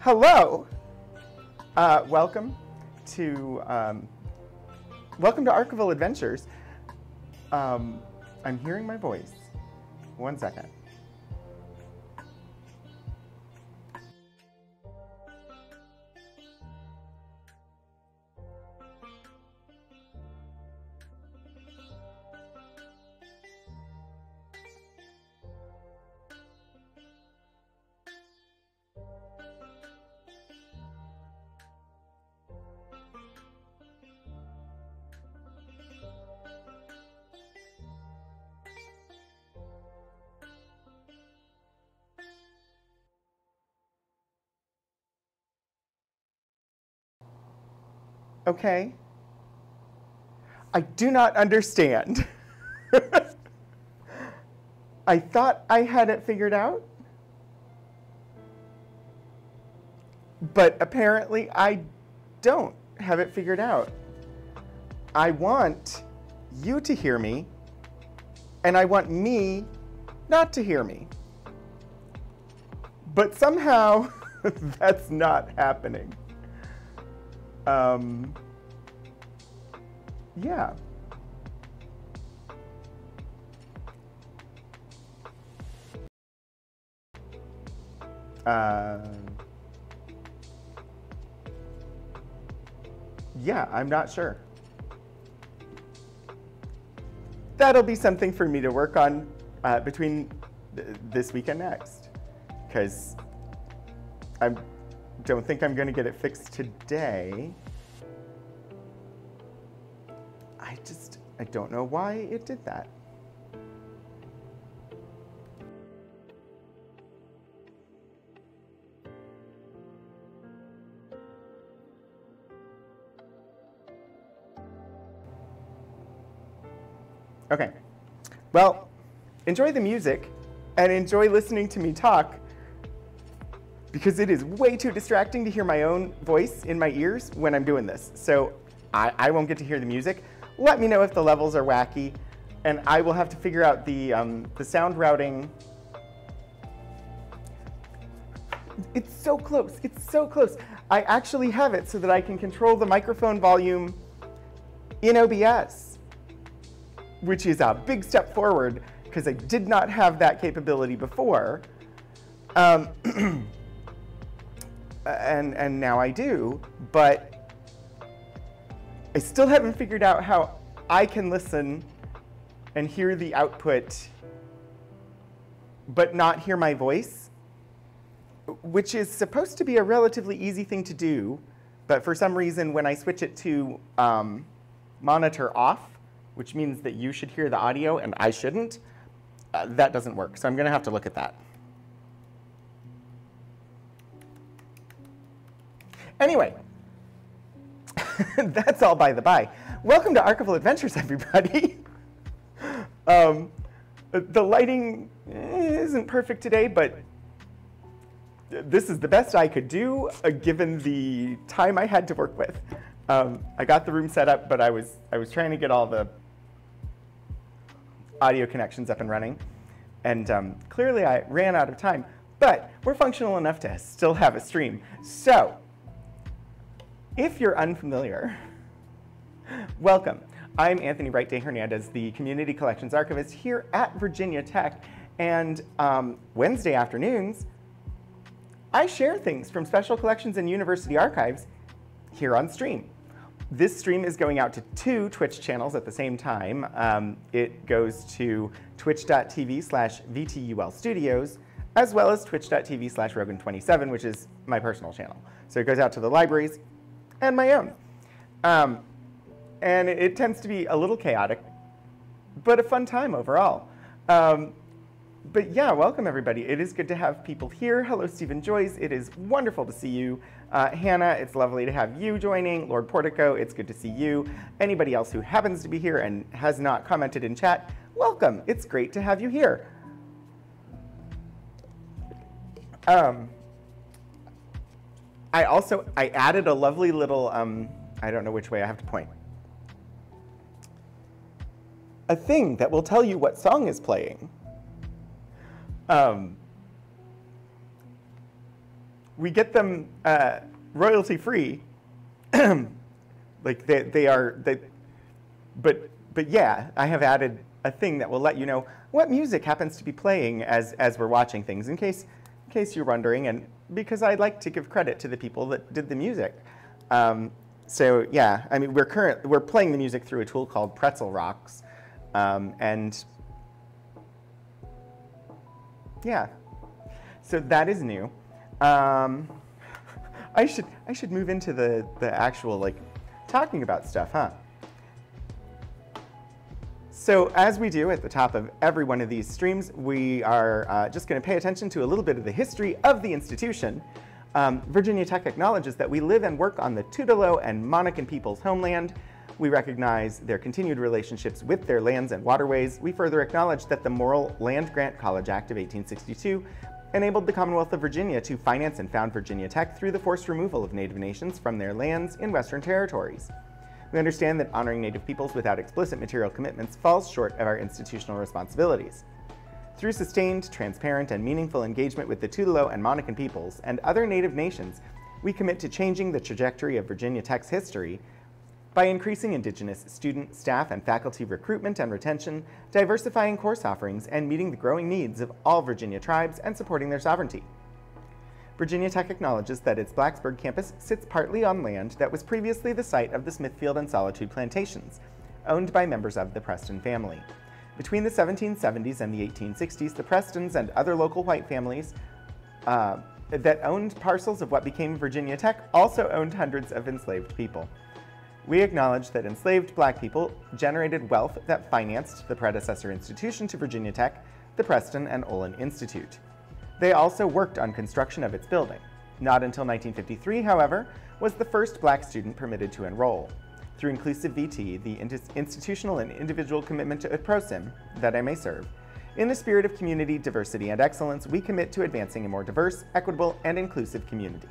Hello. Uh, welcome to um, welcome to Archival Adventures. Um, I'm hearing my voice. One second. Okay. I do not understand. I thought I had it figured out. But apparently I don't have it figured out. I want you to hear me, and I want me not to hear me. But somehow that's not happening. Um, yeah. Uh, yeah, I'm not sure. That'll be something for me to work on uh, between th this week and next, because I don't think I'm going to get it fixed today. I don't know why it did that. Okay. Well, enjoy the music and enjoy listening to me talk because it is way too distracting to hear my own voice in my ears when I'm doing this. So I, I won't get to hear the music. Let me know if the levels are wacky and I will have to figure out the, um, the sound routing. It's so close, it's so close. I actually have it so that I can control the microphone volume in OBS which is a big step forward because I did not have that capability before. Um, and, and now I do, but I still haven't figured out how I can listen and hear the output, but not hear my voice, which is supposed to be a relatively easy thing to do, but for some reason when I switch it to um, monitor off, which means that you should hear the audio and I shouldn't, uh, that doesn't work. So I'm going to have to look at that. Anyway, that's all by the by. Welcome to Archival Adventures, everybody. um, the lighting isn't perfect today, but this is the best I could do uh, given the time I had to work with. Um, I got the room set up, but I was, I was trying to get all the audio connections up and running. And um, clearly I ran out of time, but we're functional enough to still have a stream. So if you're unfamiliar, welcome. I'm Anthony Bright Day Hernandez, the Community Collections Archivist here at Virginia Tech. And um, Wednesday afternoons, I share things from special collections and university archives here on stream. This stream is going out to two Twitch channels at the same time. Um, it goes to twitch.tv slash VTUL Studios, as well as twitch.tv slash Rogan27, which is my personal channel. So it goes out to the libraries and my own. Um, and it, tends to be a little chaotic, but a fun time overall. Um, but yeah, welcome everybody. It is good to have people here. Hello, Stephen Joyce. It is wonderful to see you. Uh, Hannah, it's lovely to have you joining. Lord Portico, it's good to see you. Anybody else who happens to be here and has not commented in chat, welcome. It's great to have you here. Um, I also, I added a lovely little, um, I don't know which way I have to point. A thing that will tell you what song is playing. Um, we get them uh, royalty free. like they, they are, they, but, but yeah, I have added a thing that will let you know what music happens to be playing as, as we're watching things in case, in case you're wondering and because I'd like to give credit to the people that did the music. Um, so yeah, I mean, we're current, we're playing the music through a tool called Pretzel Rocks. Um, and yeah, so that is new. Um, I should I should move into the the actual like talking about stuff, huh? So as we do at the top of every one of these streams, we are uh, just going to pay attention to a little bit of the history of the institution. Um, Virginia Tech acknowledges that we live and work on the Tutelo and Monacan people's homeland. We recognize their continued relationships with their lands and waterways. We further acknowledge that the Morrill Land Grant College Act of 1862 enabled the Commonwealth of Virginia to finance and found Virginia Tech through the forced removal of Native nations from their lands in Western territories. We understand that honoring Native peoples without explicit material commitments falls short of our institutional responsibilities. Through sustained, transparent, and meaningful engagement with the Tutelo and Monacan peoples and other Native nations, we commit to changing the trajectory of Virginia Tech's history by increasing Indigenous student, staff, and faculty recruitment and retention, diversifying course offerings, and meeting the growing needs of all Virginia tribes and supporting their sovereignty. Virginia Tech acknowledges that its Blacksburg campus sits partly on land that was previously the site of the Smithfield and Solitude plantations, owned by members of the Preston family. Between the 1770s and the 1860s, the Prestons and other local white families uh, that owned parcels of what became Virginia Tech also owned hundreds of enslaved people. We acknowledge that enslaved black people generated wealth that financed the predecessor institution to Virginia Tech, the Preston and Olin Institute. They also worked on construction of its building. Not until 1953, however, was the first black student permitted to enroll. Through Inclusive VT, the institutional and individual commitment to UTPROSIM that I may serve, in the spirit of community, diversity, and excellence, we commit to advancing a more diverse, equitable, and inclusive community.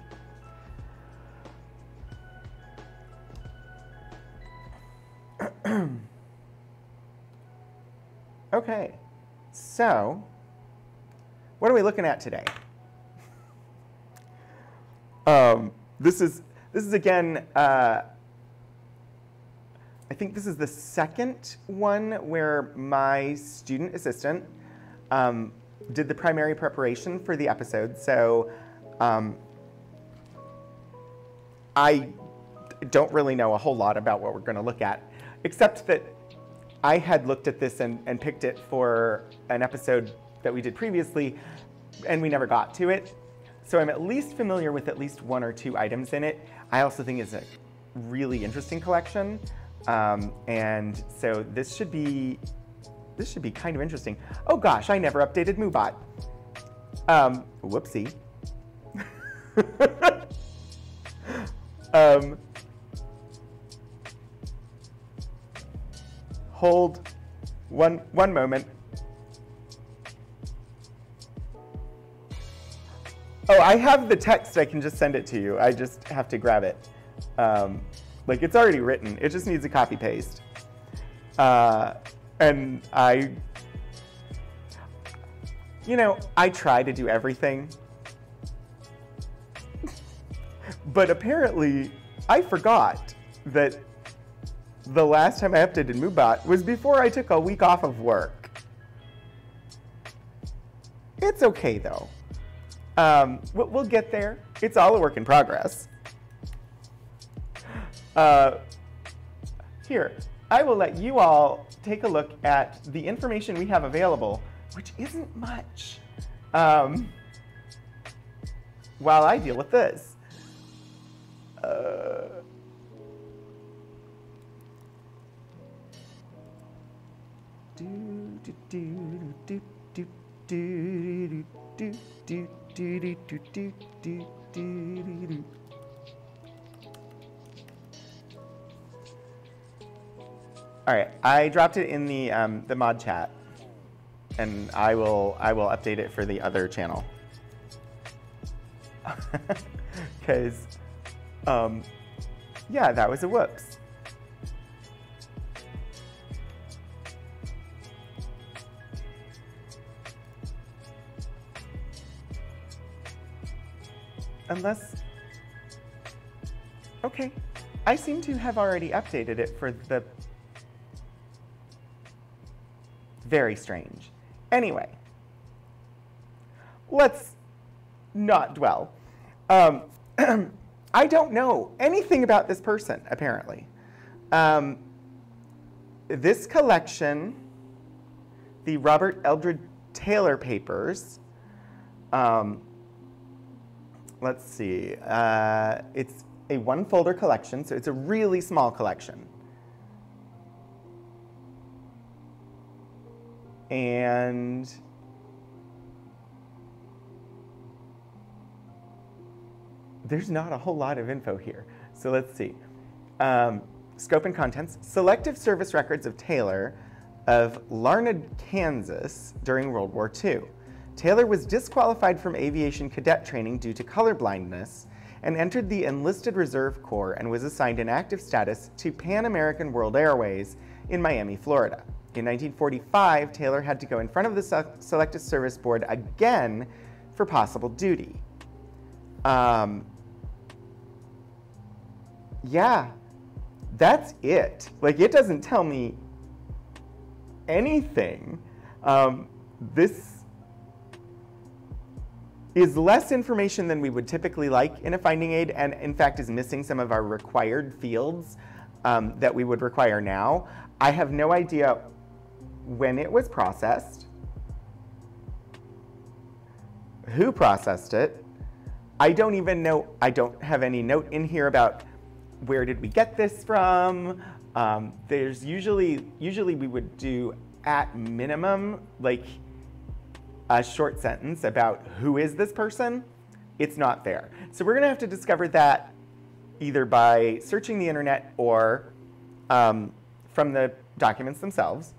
okay, so what are we looking at today? Um, this is this is again. Uh, I think this is the second one where my student assistant um, did the primary preparation for the episode. So um, I don't really know a whole lot about what we're going to look at except that I had looked at this and, and picked it for an episode that we did previously, and we never got to it. So I'm at least familiar with at least one or two items in it. I also think it's a really interesting collection. Um, and so this should be this should be kind of interesting. Oh gosh, I never updated MooBot. Um, whoopsie. um, hold one, one moment. Oh, I have the text. I can just send it to you. I just have to grab it. Um, like it's already written. It just needs a copy paste. Uh, and I, you know, I try to do everything. but apparently, I forgot that the last time I updated MooBot was before I took a week off of work. It's okay though. Um, we'll, we'll, get there. It's all a work in progress. Uh, here, I will let you all take a look at the information we have available, which isn't much, um, while I deal with this. Uh, All right, I dropped it in the um, the mod chat, and I will I will update it for the other channel. Because, um, yeah, that was a whoops. Unless, okay, I seem to have already updated it for the, very strange. Anyway, let's not dwell. Um, I don't know anything about this person, apparently. Um, this collection, the Robert Eldred Taylor papers, um, let's see, uh, it's a one folder collection, so it's a really small collection. And there's not a whole lot of info here. So let's see. Um, scope and contents, selective service records of Taylor of Larned, Kansas during World War II. Taylor was disqualified from aviation cadet training due to color blindness and entered the Enlisted Reserve Corps and was assigned an active status to Pan American World Airways in Miami, Florida. In 1945, Taylor had to go in front of the Selective Service Board again for possible duty. Um, yeah, that's it. Like, it doesn't tell me anything. Um, this is less information than we would typically like in a finding aid, and in fact is missing some of our required fields um, that we would require now. I have no idea when it was processed, who processed it. I don't even know, I don't have any note in here about where did we get this from? Um, there's usually, usually we would do at minimum, like a short sentence about who is this person. It's not there. So we're gonna have to discover that either by searching the internet or um, from the documents themselves.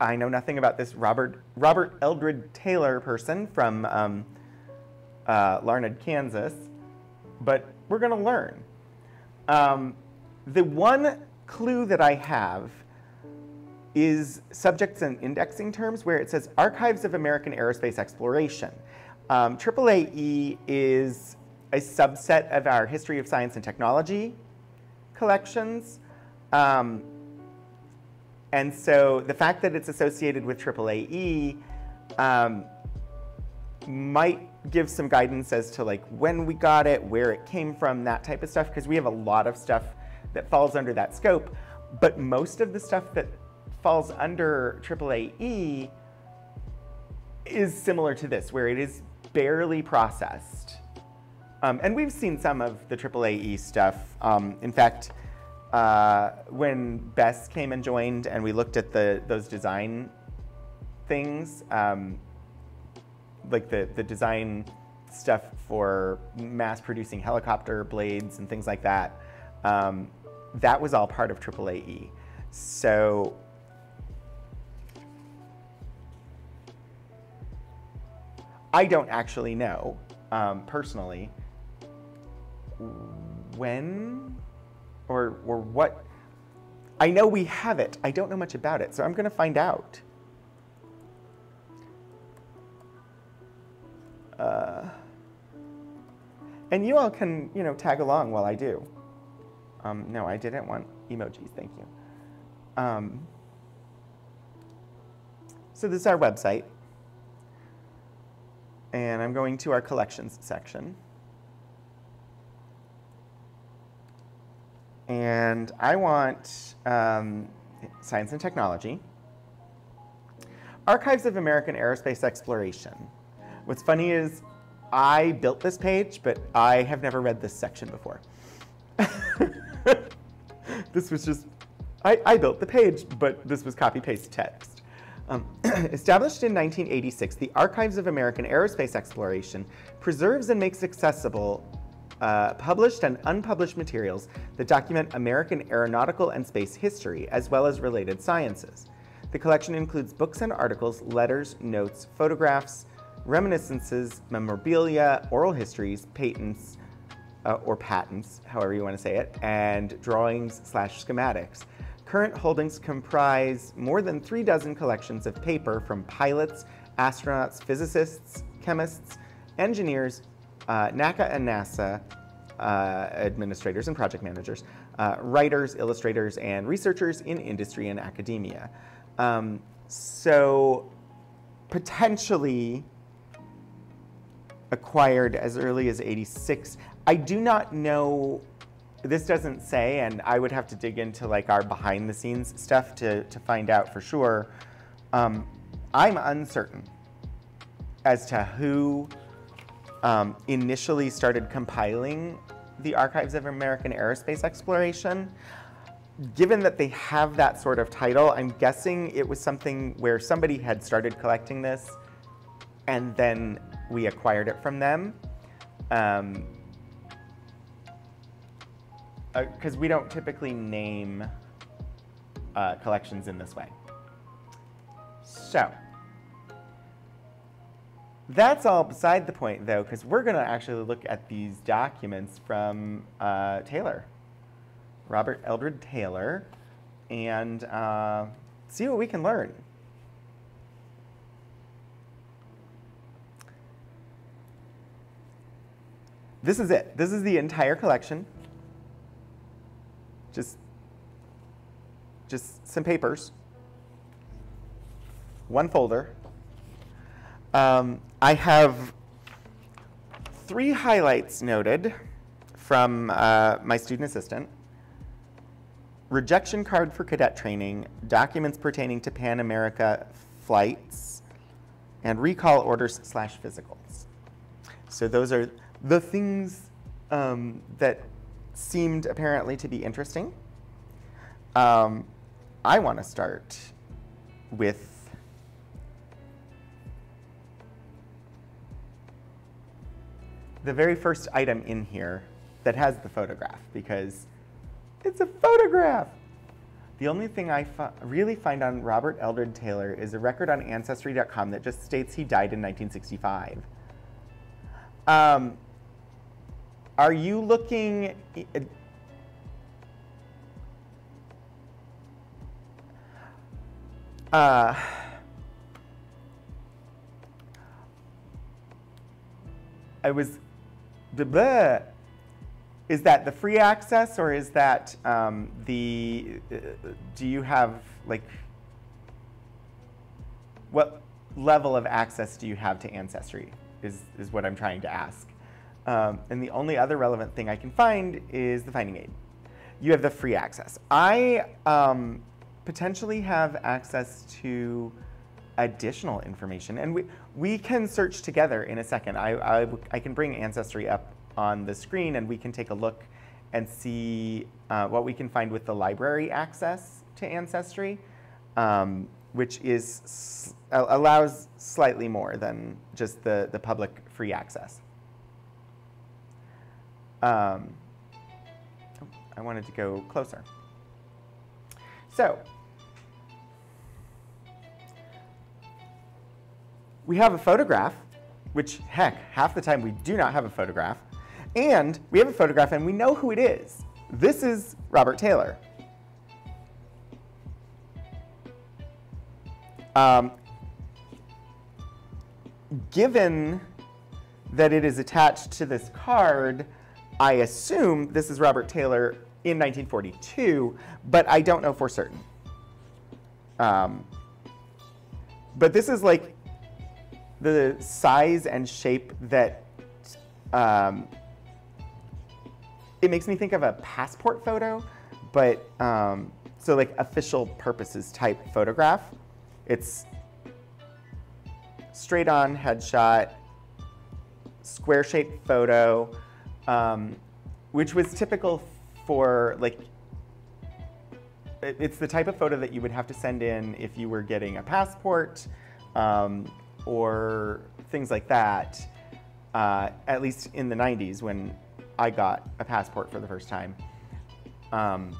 I know nothing about this Robert, Robert Eldred Taylor person from um, uh, Larned, Kansas, but we're gonna learn. Um, the one clue that I have is subjects and indexing terms where it says Archives of American Aerospace Exploration. Um, AAAE is a subset of our History of Science and Technology collections. Um, and so the fact that it's associated with AAAE um, might give some guidance as to like when we got it, where it came from, that type of stuff, because we have a lot of stuff that falls under that scope. But most of the stuff that falls under AAAE is similar to this, where it is barely processed. Um, and we've seen some of the AAAE stuff. Um, in fact, uh, when Bess came and joined and we looked at the those design things, um, like the, the design stuff for mass producing helicopter blades and things like that, um, that was all part of AAAE. So I don't actually know um, personally when or, or what. I know we have it. I don't know much about it, so I'm going to find out. Uh, and you all can, you know, tag along while I do. Um, no, I didn't want emojis, thank you. Um, so this is our website. And I'm going to our collections section. And I want um, science and technology. Archives of American Aerospace Exploration. What's funny is I built this page, but I have never read this section before. this was just, I, I built the page, but this was copy paste text. Um, established in 1986, the Archives of American Aerospace Exploration preserves and makes accessible uh, published and unpublished materials that document American aeronautical and space history, as well as related sciences. The collection includes books and articles, letters, notes, photographs, reminiscences, memorabilia, oral histories, patents, uh, or patents, however you want to say it, and drawings slash schematics. Current holdings comprise more than three dozen collections of paper from pilots, astronauts, physicists, chemists, engineers, uh, NACA and NASA uh, administrators and project managers, uh, writers, illustrators, and researchers in industry and academia. Um, so potentially acquired as early as 86. I do not know, this doesn't say, and I would have to dig into like our behind the scenes stuff to, to find out for sure. Um, I'm uncertain as to who um, initially started compiling the Archives of American Aerospace Exploration. Given that they have that sort of title, I'm guessing it was something where somebody had started collecting this and then we acquired it from them. Because uh, we don't typically name uh, collections in this way. So, that's all beside the point, though, because we're going to actually look at these documents from uh, Taylor, Robert Eldred Taylor, and uh, see what we can learn. This is it. This is the entire collection. Just, just some papers. One folder. Um, I have three highlights noted from uh, my student assistant. Rejection card for cadet training, documents pertaining to Pan America flights, and recall orders slash physicals. So those are the things um, that seemed apparently to be interesting. Um, I want to start with the very first item in here that has the photograph because it's a photograph. The only thing I really find on Robert Eldred Taylor is a record on Ancestry.com that just states he died in 1965. Um, are you looking? Uh, I was blah, is that the free access or is that um, the, uh, do you have like, what level of access do you have to Ancestry is, is what I'm trying to ask. Um, and the only other relevant thing I can find is the finding aid. You have the free access. I um, potentially have access to additional information. And we, we can search together in a second. I, I, I, can bring Ancestry up on the screen and we can take a look and see uh, what we can find with the library access to Ancestry, um, which is allows slightly more than just the, the public free access. Um, I wanted to go closer. So we have a photograph, which heck, half the time we do not have a photograph. And we have a photograph and we know who it is. This is Robert Taylor. Um, given that it is attached to this card, I assume this is Robert Taylor in 1942, but I don't know for certain. Um, but this is like the size and shape that um, it makes me think of a passport photo, but um, so like official purposes type photograph. It's straight on headshot, square shaped photo, um, which was typical for like it's the type of photo that you would have to send in if you were getting a passport um, or things like that, uh, at least in the 90s when I got a passport for the first time. Um,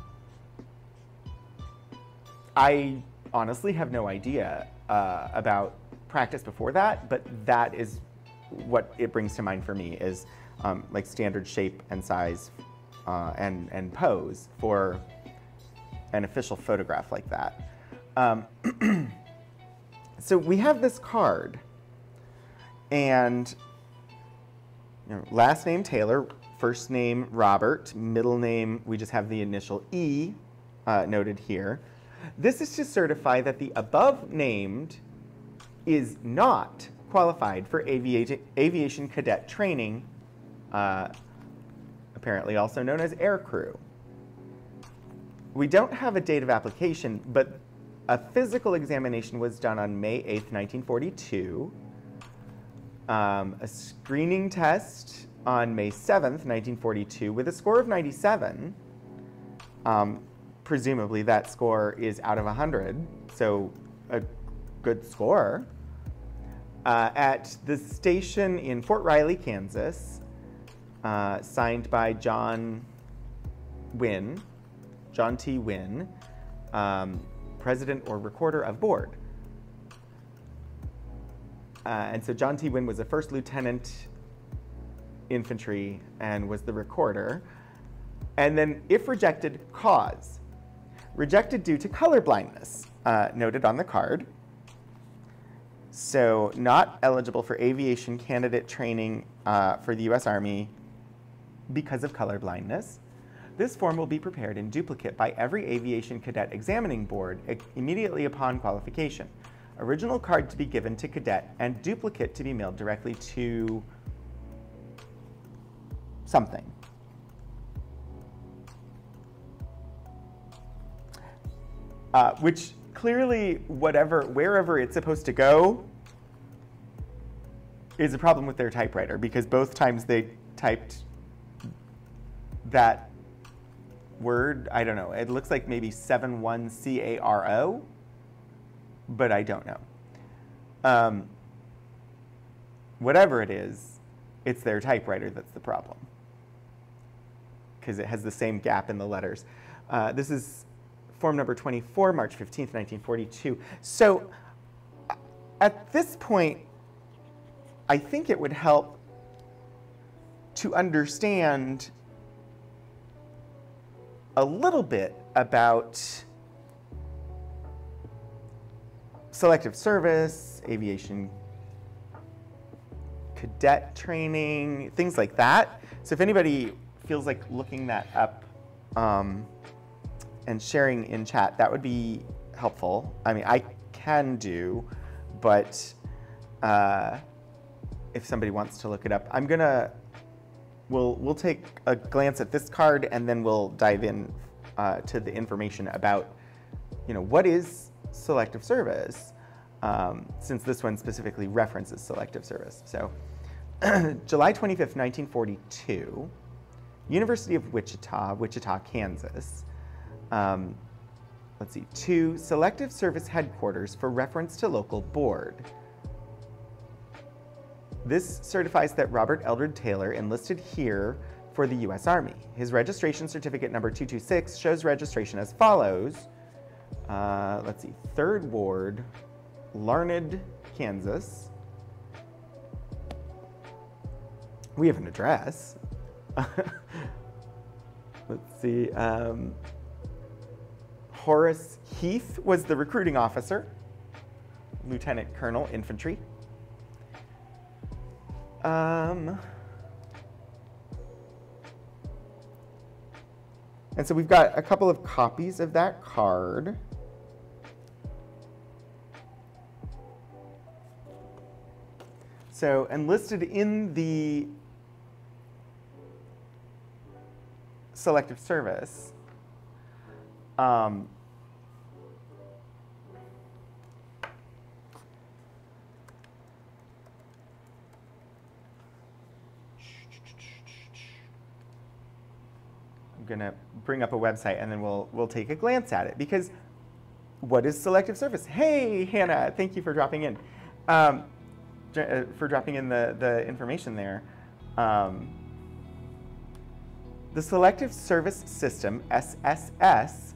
I honestly have no idea uh, about practice before that, but that is what it brings to mind for me is um, like standard shape and size uh, and, and pose for an official photograph like that. Um, so we have this card, and you know, last name Taylor, first name Robert, middle name, we just have the initial E uh, noted here. This is to certify that the above named is not qualified for aviation, aviation cadet training, uh, apparently also known as aircrew. We don't have a date of application, but a physical examination was done on May 8th, 1942. Um, a screening test on May 7th, 1942, with a score of 97. Um, presumably that score is out of 100, so a good score. Uh, at the station in Fort Riley, Kansas, uh, signed by John Wynn, John T. Wynn, um, president or recorder of board. Uh, and so John T. Wynn was a first lieutenant infantry and was the recorder. And then, if rejected, cause. Rejected due to color blindness, uh, noted on the card. So, not eligible for aviation candidate training uh, for the US Army because of color blindness. This form will be prepared in duplicate by every aviation cadet examining board immediately upon qualification. Original card to be given to cadet and duplicate to be mailed directly to something. Uh, which clearly, whatever, wherever it's supposed to go, is a problem with their typewriter because both times they typed that word, I don't know, it looks like maybe 71CARO, but I don't know. Um, whatever it is, it's their typewriter that's the problem because it has the same gap in the letters. Uh, this is form number 24, March 15th, 1942. So at this point, I think it would help to understand a little bit about selective service, aviation cadet training, things like that. So if anybody feels like looking that up um, and sharing in chat, that would be helpful. I mean, I can do, but uh, if somebody wants to look it up, I'm gonna, we'll, we'll take a glance at this card and then we'll dive in uh, to the information about, you know, what is selective service, um, since this one specifically references selective service. So July 25th, 1942, University of Wichita, Wichita, Kansas. Um, let's see, two, Selective Service Headquarters for reference to local board. This certifies that Robert Eldred Taylor enlisted here for the U.S. Army. His registration certificate number 226 shows registration as follows. Uh, let's see, Third Ward, Larned, Kansas. We have an address. Let's see. Um, Horace Heath was the recruiting officer, Lieutenant Colonel, Infantry. Um, and so we've got a couple of copies of that card. So, enlisted in the selective service. Um, I'm going to bring up a website and then we'll, we'll take a glance at it because what is selective service? Hey, Hannah, thank you for dropping in, um, uh, for dropping in the, the information there. Um, the Selective Service System, SSS,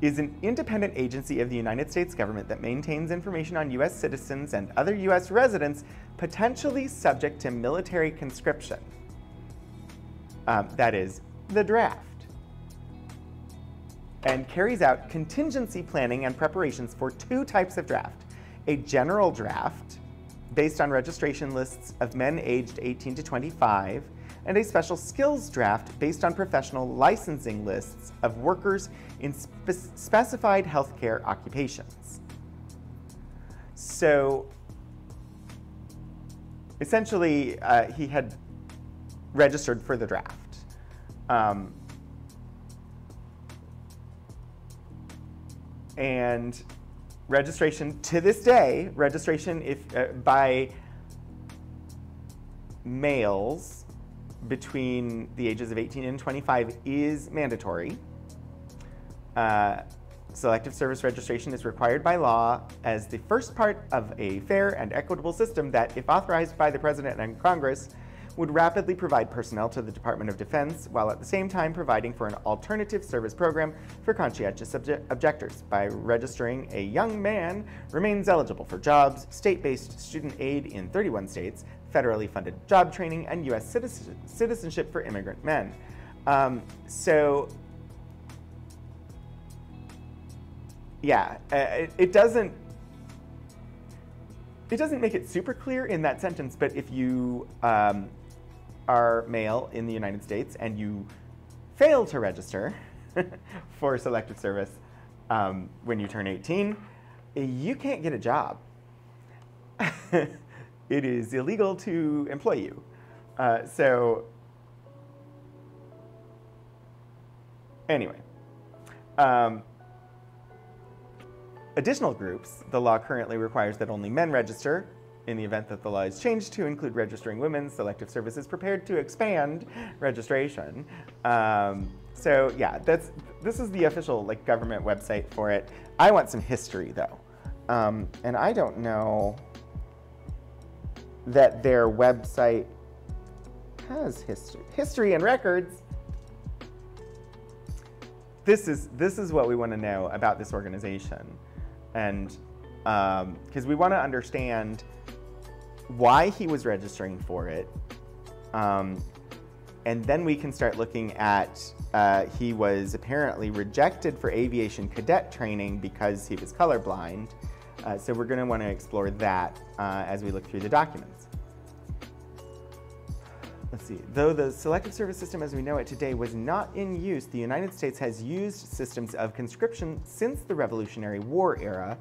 is an independent agency of the United States government that maintains information on U.S. citizens and other U.S. residents potentially subject to military conscription. Um, that is, the draft. And carries out contingency planning and preparations for two types of draft a general draft, based on registration lists of men aged 18 to 25, and a special skills draft based on professional licensing lists of workers in spe specified healthcare occupations. So essentially, uh, he had registered for the draft. Um, and registration to this day, registration if uh, by males between the ages of 18 and 25 is mandatory. Uh, selective service registration is required by law as the first part of a fair and equitable system that, if authorized by the President and Congress, would rapidly provide personnel to the Department of Defense while at the same time providing for an alternative service program for conscientious objectors. By registering, a young man remains eligible for jobs, state-based student aid in 31 states, federally funded job training, and U.S. citizenship for immigrant men. Um, so, yeah, uh, it, it doesn't it doesn't make it super clear in that sentence, but if you um, are male in the United States and you fail to register for selective service um, when you turn 18, you can't get a job. it is illegal to employ you. Uh, so, anyway. Um, additional groups, the law currently requires that only men register. In the event that the law is changed to include registering women, Selective Service is prepared to expand registration. Um, so yeah, that's this is the official like government website for it. I want some history though, um, and I don't know that their website has history, history and records. This is, this is what we want to know about this organization. And because um, we want to understand why he was registering for it. Um, and then we can start looking at uh, he was apparently rejected for aviation cadet training because he was colorblind. Uh, so we're going to want to explore that uh, as we look through the documents. Let's see. Though the selective service system as we know it today was not in use, the United States has used systems of conscription since the Revolutionary War era.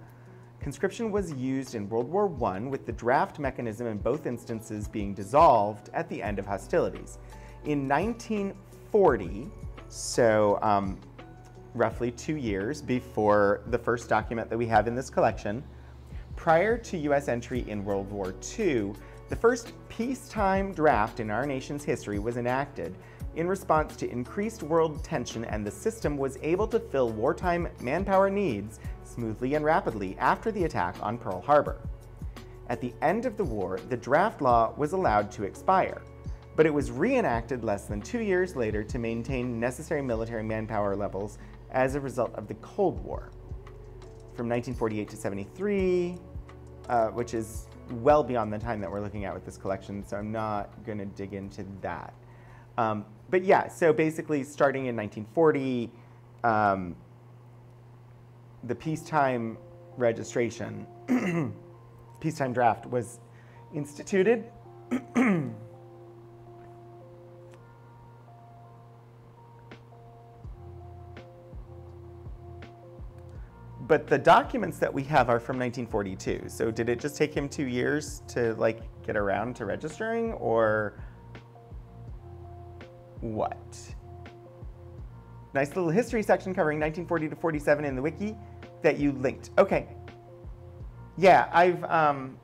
Conscription was used in World War I with the draft mechanism in both instances being dissolved at the end of hostilities. In 1940, so um, roughly two years before the first document that we have in this collection. Prior to US entry in World War II, the first peacetime draft in our nation's history was enacted in response to increased world tension and the system was able to fill wartime manpower needs smoothly and rapidly after the attack on Pearl Harbor. At the end of the war, the draft law was allowed to expire, but it was reenacted less than two years later to maintain necessary military manpower levels as a result of the Cold War. From 1948 to 73, uh, which is well beyond the time that we're looking at with this collection, so I'm not going to dig into that. Um, but yeah, so basically starting in 1940, um, the peacetime registration, peacetime draft was instituted. but the documents that we have are from 1942. So did it just take him two years to like get around to registering or what? Nice little history section covering 1940 to 47 in the wiki that you linked. Okay. Yeah, I've, um,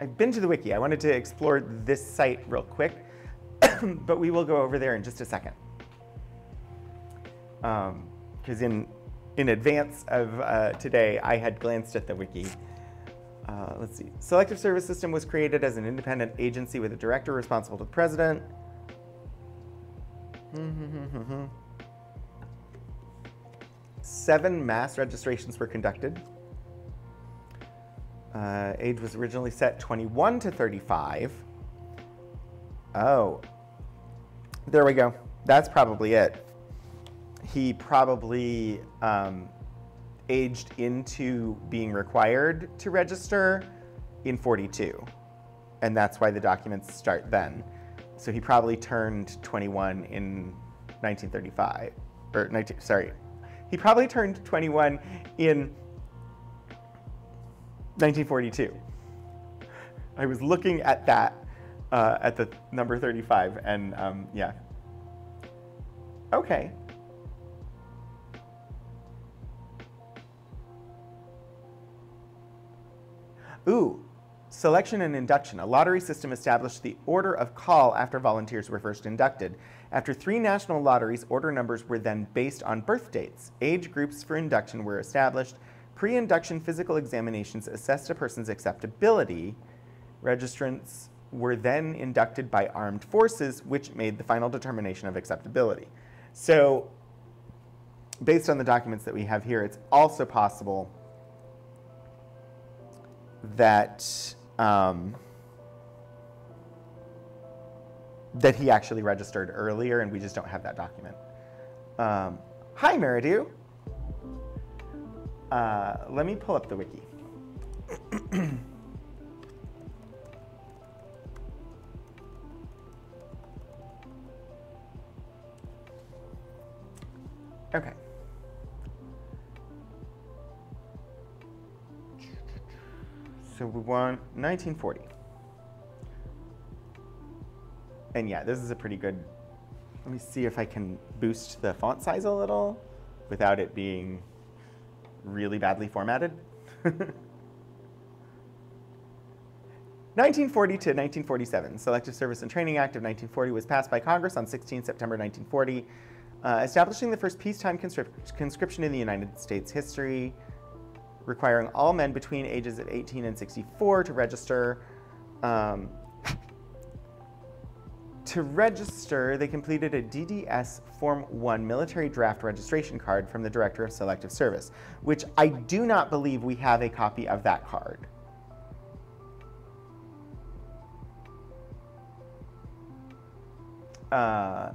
I've been to the wiki. I wanted to explore this site real quick, but we will go over there in just a second. Because um, in in advance of uh, today, I had glanced at the wiki. Uh, let's see. Selective Service System was created as an independent agency with a director responsible to the president. Seven mass registrations were conducted. Uh, age was originally set 21 to 35. Oh, there we go. That's probably it he probably um, aged into being required to register in 42. and that's why the documents start then. So he probably turned 21 in 1935, or 19, sorry, he probably turned 21 in 1942. I was looking at that, uh, at the number 35, and um, yeah. Okay. Ooh, selection and induction. A lottery system established the order of call after volunteers were first inducted. After three national lotteries, order numbers were then based on birth dates. Age groups for induction were established. Pre-induction physical examinations assessed a person's acceptability. Registrants were then inducted by armed forces, which made the final determination of acceptability. So based on the documents that we have here, it's also possible that um, that he actually registered earlier, and we just don't have that document. Um, hi, Meridew. Uh, let me pull up the wiki. So we want 1940. And yeah, this is a pretty good, let me see if I can boost the font size a little without it being really badly formatted. 1940 to 1947, Selective Service and Training Act of 1940 was passed by Congress on 16 September 1940, uh, establishing the first peacetime conscript conscription in the United States history requiring all men between ages of 18 and 64 to register. Um, to register, they completed a DDS Form 1 military draft registration card from the Director of Selective Service, which I do not believe we have a copy of that card. Uh,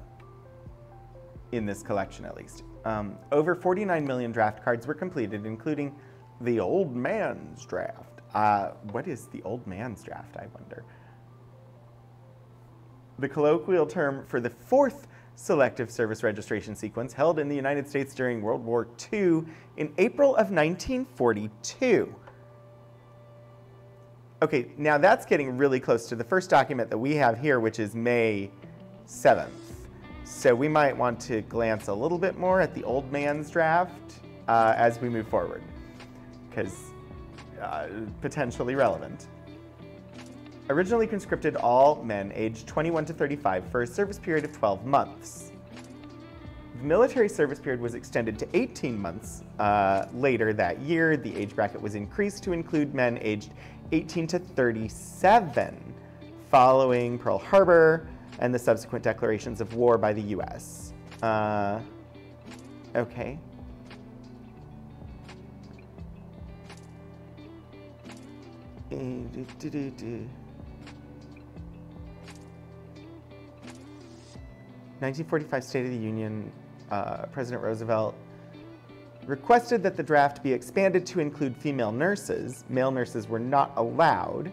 in this collection, at least. Um, over 49 million draft cards were completed, including the old man's draft. Uh, what is the old man's draft, I wonder? The colloquial term for the fourth selective service registration sequence held in the United States during World War II in April of 1942. Okay, now that's getting really close to the first document that we have here, which is May 7th. So we might want to glance a little bit more at the old man's draft uh, as we move forward because uh, potentially relevant. Originally conscripted all men aged 21 to 35 for a service period of 12 months. The military service period was extended to 18 months. Uh, later that year, the age bracket was increased to include men aged 18 to 37, following Pearl Harbor and the subsequent declarations of war by the US. Uh, okay. 1945 State of the Union, uh, President Roosevelt requested that the draft be expanded to include female nurses. Male nurses were not allowed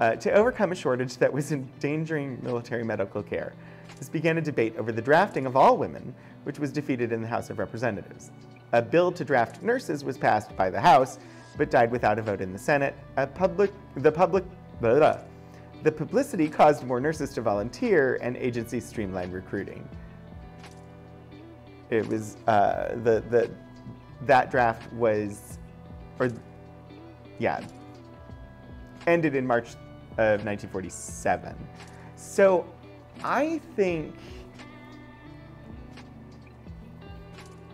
uh, to overcome a shortage that was endangering military medical care. This began a debate over the drafting of all women, which was defeated in the House of Representatives. A bill to draft nurses was passed by the House, but died without a vote in the Senate. Public, the public, blah, blah, the publicity caused more nurses to volunteer and agencies streamlined recruiting. It was, uh, the, the, that draft was, or yeah, ended in March of 1947. So I think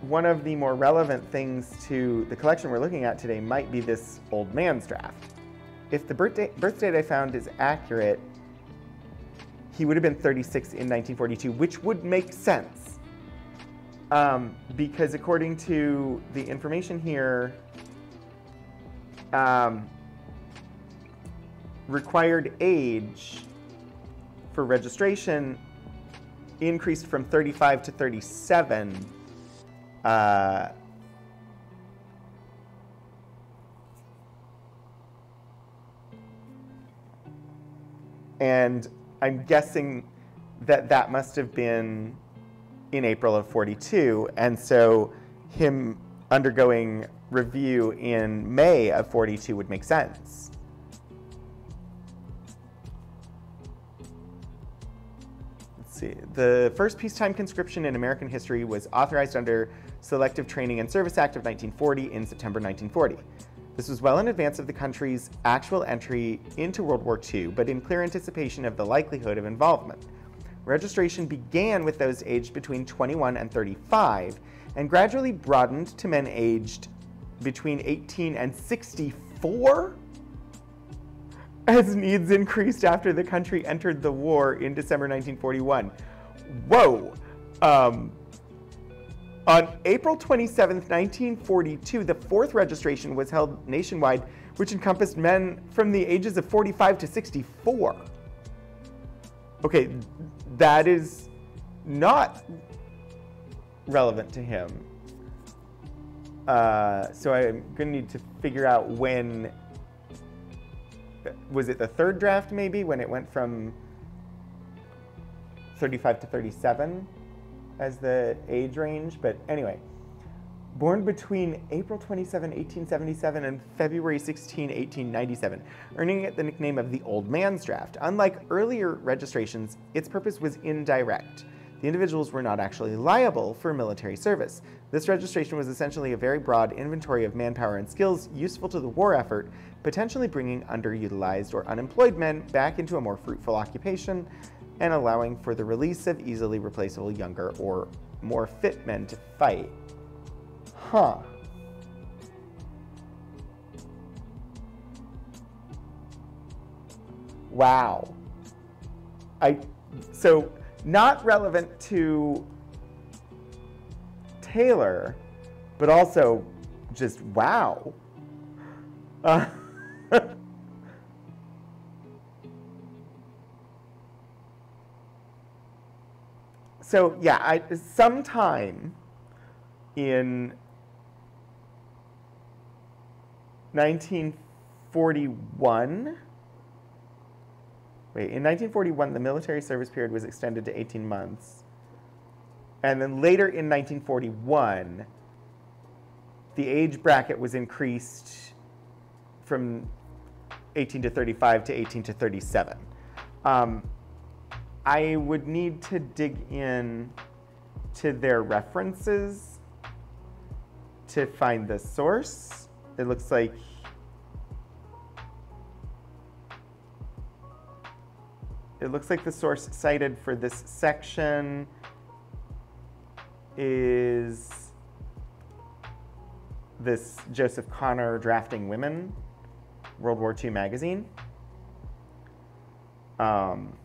one of the more relevant things to the collection we're looking at today might be this old man's draft. If the birth date, I found is accurate, he would have been 36 in 1942, which would make sense. Um, because according to the information here, um, required age for registration increased from 35 to 37 uh, and I'm guessing that that must have been in April of 42, and so him undergoing review in May of 42 would make sense. Let's see. The first peacetime conscription in American history was authorized under Selective Training and Service Act of 1940 in September 1940. This was well in advance of the country's actual entry into World War II, but in clear anticipation of the likelihood of involvement. Registration began with those aged between 21 and 35 and gradually broadened to men aged between 18 and 64 as needs increased after the country entered the war in December 1941. Whoa! Um, on April 27, 1942, the fourth registration was held nationwide, which encompassed men from the ages of 45 to 64. Okay, that is not relevant to him. Uh, so I'm going to need to figure out when. Was it the third draft, maybe, when it went from 35 to 37 as the age range? But anyway, born between April 27, 1877 and February 16, 1897, earning it the nickname of the Old Man's Draft. Unlike earlier registrations, its purpose was indirect. The individuals were not actually liable for military service. This registration was essentially a very broad inventory of manpower and skills useful to the war effort, potentially bringing underutilized or unemployed men back into a more fruitful occupation and allowing for the release of easily replaceable younger or more fit men to fight. Huh. Wow. I so not relevant to Taylor, but also just wow. Uh, so yeah, I, sometime in 1941, Wait, in 1941, the military service period was extended to 18 months. And then later in 1941, the age bracket was increased from 18 to 35 to 18 to 37. Um, I would need to dig in to their references to find the source. It looks like it looks like the source cited for this section is this Joseph Connor Drafting Women, World War II magazine. Um,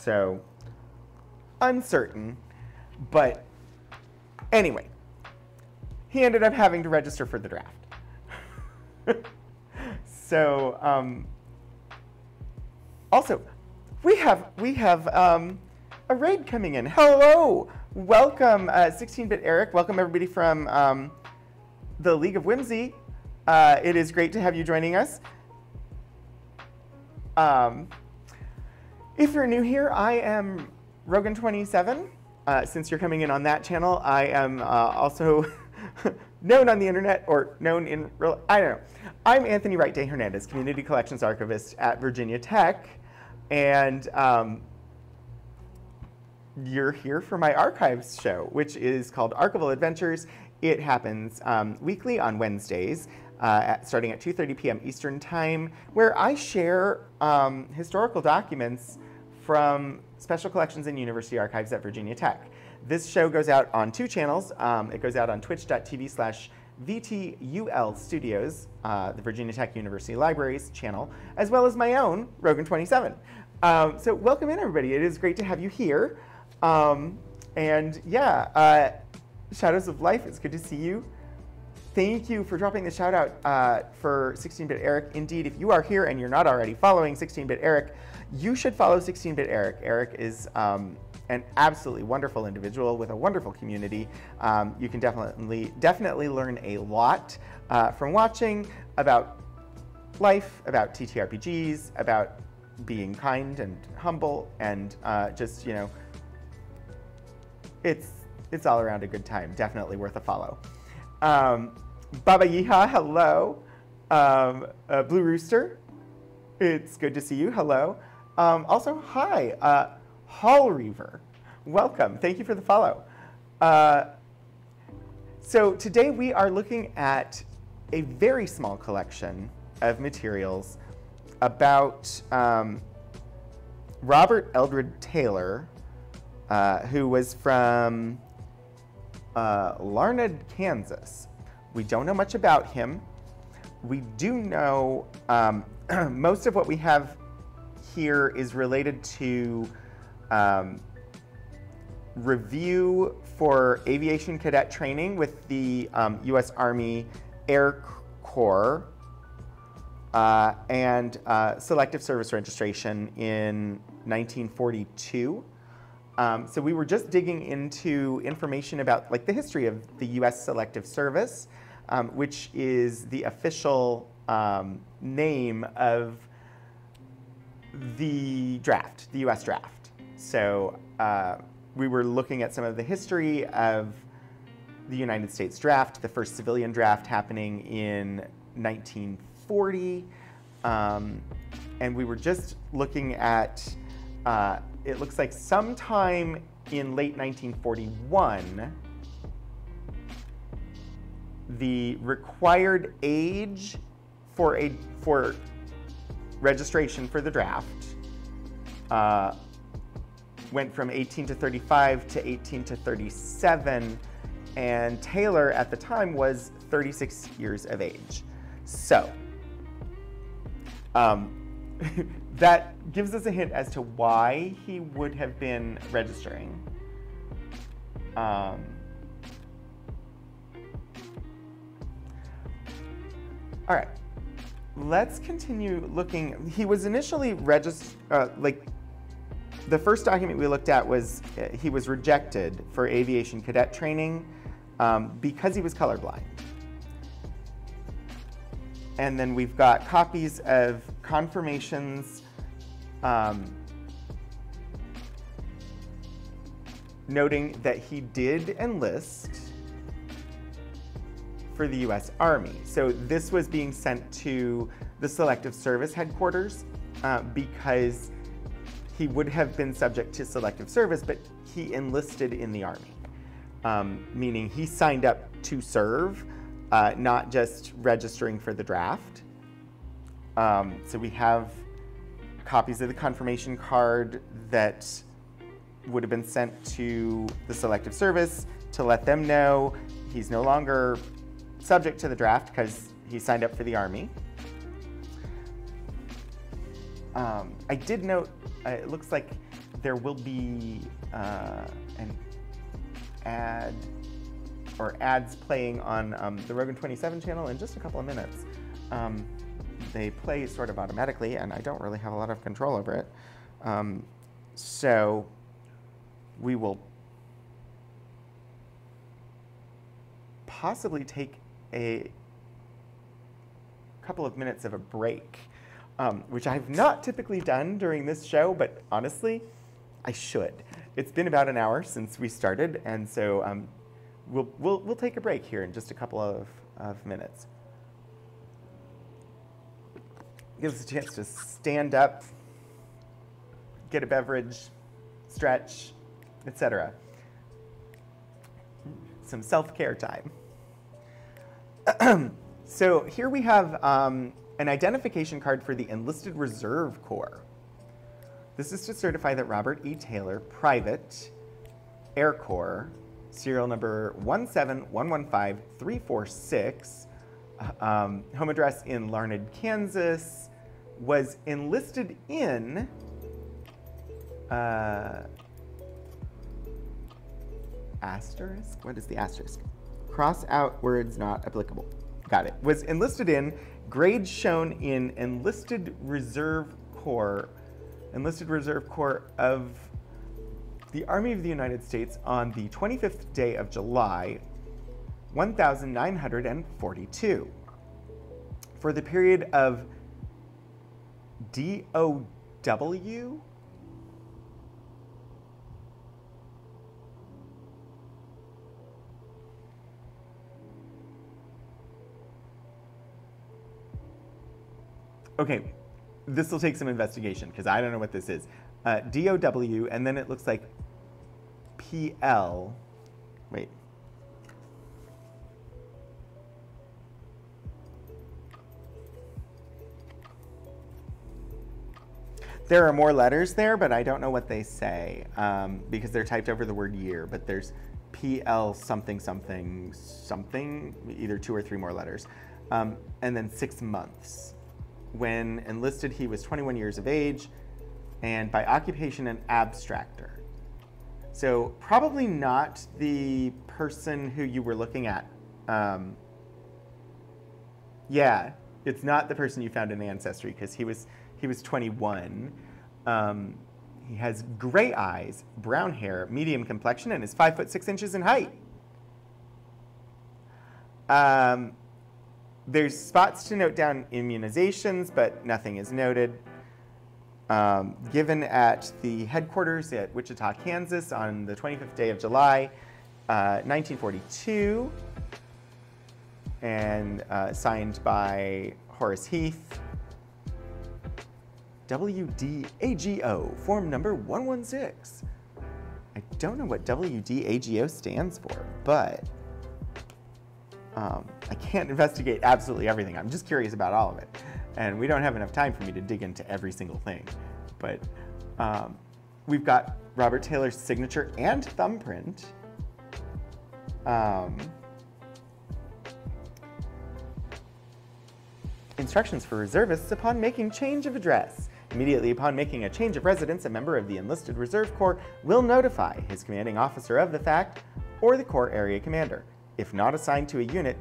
so, uncertain, but anyway, he ended up having to register for the draft. So um, also, we have we have um, a raid coming in. Hello, welcome, 16-bit uh, Eric. Welcome everybody from um, the League of Whimsy. Uh, it is great to have you joining us. Um, if you're new here, I am Rogan27. Uh, since you're coming in on that channel, I am uh, also known on the internet or known in real, I don't know. I'm Anthony Wright de Hernandez, Community Collections Archivist at Virginia Tech, and um, you're here for my archives show, which is called Archival Adventures. It happens um, weekly on Wednesdays, uh, at, starting at 2.30 p.m. Eastern Time, where I share um, historical documents from Special Collections and University Archives at Virginia Tech. This show goes out on two channels. Um, it goes out on twitch.tv slash VTUL Studios, uh, the Virginia Tech University Libraries channel, as well as my own, Rogan27. Um, so welcome in, everybody. It is great to have you here. Um, and yeah, uh, Shadows of Life, it's good to see you. Thank you for dropping the shout out uh, for 16-Bit Eric. Indeed, if you are here and you're not already following 16-Bit Eric, you should follow 16-Bit Eric. Eric is um, an absolutely wonderful individual with a wonderful community. Um, you can definitely definitely learn a lot uh, from watching about life, about TTRPGs, about being kind and humble, and uh, just you know, it's it's all around a good time. Definitely worth a follow. Um, Baba Yiha, hello. Um, uh, Blue Rooster, it's good to see you. Hello. Um, also, hi, uh, Hall Reaver. Welcome. Thank you for the follow. Uh, so today we are looking at a very small collection of materials about um, Robert Eldred Taylor, uh, who was from uh, Larned, Kansas. We don't know much about him. We do know um, most of what we have here is related to um, review for aviation cadet training with the um, U.S. Army Air Corps uh, and uh, selective service registration in 1942. Um, so we were just digging into information about like the history of the U.S. Selective Service, um, which is the official um, name of the draft, the U.S. draft. So uh, we were looking at some of the history of the United States draft, the first civilian draft happening in 1940. Um, and we were just looking at, uh, it looks like sometime in late 1941, the required age for a for registration for the draft uh, went from 18 to 35 to 18 to 37, and Taylor at the time was 36 years of age. So um, that gives us a hint as to why he would have been registering. Um, all right, let's continue looking. He was initially registered, uh, like, the first document we looked at was uh, he was rejected for aviation cadet training um, because he was colorblind. And then we've got copies of confirmations um, noting that he did enlist for the US Army. So this was being sent to the Selective Service headquarters uh, because he would have been subject to Selective Service, but he enlisted in the Army, um, meaning he signed up to serve uh, not just registering for the draft. Um, so we have copies of the confirmation card that would have been sent to the selective service to let them know he's no longer subject to the draft because he signed up for the army. Um, I did note, uh, it looks like there will be uh, an ad or ads playing on um, the Rogan 27 channel in just a couple of minutes. Um, they play sort of automatically, and I don't really have a lot of control over it. Um, so we will possibly take a couple of minutes of a break, um, which I've not typically done during this show, but honestly, I should. It's been about an hour since we started, and so um, we'll, we'll, we'll take a break here in just a couple of, of minutes. Give us a chance to stand up, get a beverage, stretch, etc. Some self-care time. so here we have um, an identification card for the Enlisted Reserve Corps. This is to certify that Robert E. Taylor, Private, Air Corps, serial number 17115-346, um, home address in Larned, Kansas, was enlisted in uh, asterisk? What is the asterisk? Cross out words not applicable. Got it. Was enlisted in grades shown in Enlisted Reserve Corps, Enlisted Reserve Corps of the Army of the United States on the 25th day of July, 1942. For the period of DOW, Okay, this will take some investigation because I don't know what this is. Uh, DOW, and then it looks like PL. Wait. There are more letters there, but I don't know what they say um, because they're typed over the word year. But there's PL something something something, either two or three more letters. Um, and then six months. When enlisted, he was 21 years of age and by occupation, an abstractor. So probably not the person who you were looking at. Um, yeah, it's not the person you found in Ancestry because he was he was 21. Um, he has gray eyes, brown hair, medium complexion, and is five foot six inches in height. Um, there's spots to note down immunizations, but nothing is noted. Um, given at the headquarters at Wichita, Kansas on the 25th day of July, uh, 1942, and uh, signed by Horace Heath. WDAGO, form number 116. I don't know what WDAGO stands for, but um, I can't investigate absolutely everything. I'm just curious about all of it. And we don't have enough time for me to dig into every single thing. But um, we've got Robert Taylor's signature and thumbprint. Um, instructions for reservists upon making change of address. Immediately upon making a change of residence, a member of the Enlisted Reserve Corps will notify his commanding officer of the fact or the Corps area commander if not assigned to a unit,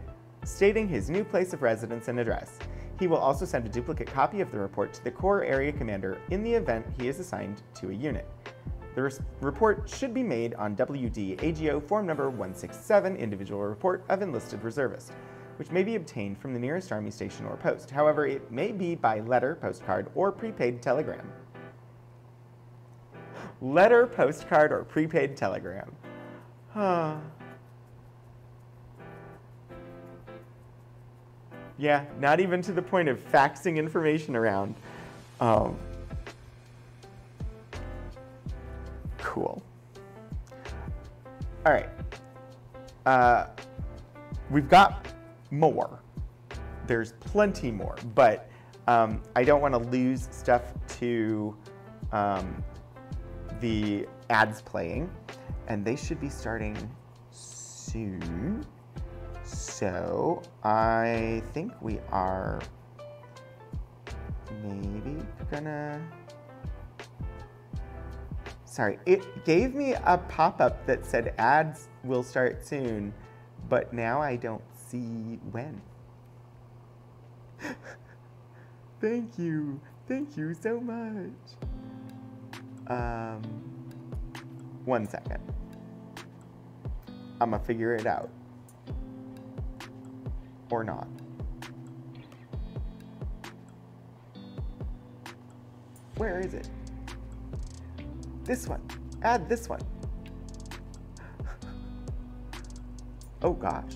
stating his new place of residence and address. He will also send a duplicate copy of the report to the Corps Area Commander in the event he is assigned to a unit. The report should be made on WD AGO Form Number 167, Individual Report of Enlisted Reservist, which may be obtained from the nearest Army station or post. However, it may be by letter, postcard, or prepaid telegram. Letter, postcard, or prepaid telegram. Yeah, not even to the point of faxing information around. Um, cool. All right. Uh, we've got more. There's plenty more, but um, I don't want to lose stuff to um, the ads playing, and they should be starting soon. So I think we are maybe gonna, sorry, it gave me a pop-up that said ads will start soon, but now I don't see when. Thank you. Thank you so much. Um, one second. I'm gonna figure it out or not. Where is it? This one. Add this one. oh gosh.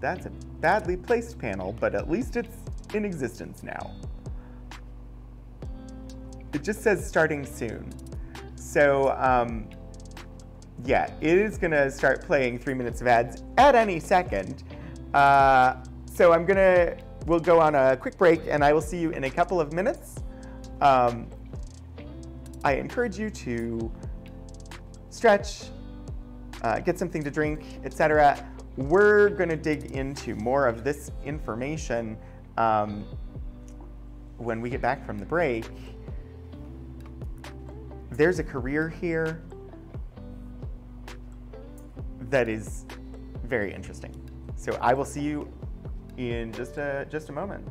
That's a badly placed panel, but at least it's in existence now. It just says starting soon. So, um, yeah, it is gonna start playing three minutes of ads at any second. Uh, so I'm gonna, we'll go on a quick break and I will see you in a couple of minutes. Um, I encourage you to stretch, uh, get something to drink, etc. We're gonna dig into more of this information um, when we get back from the break. There's a career here that is very interesting. So I will see you in just a, just a moment.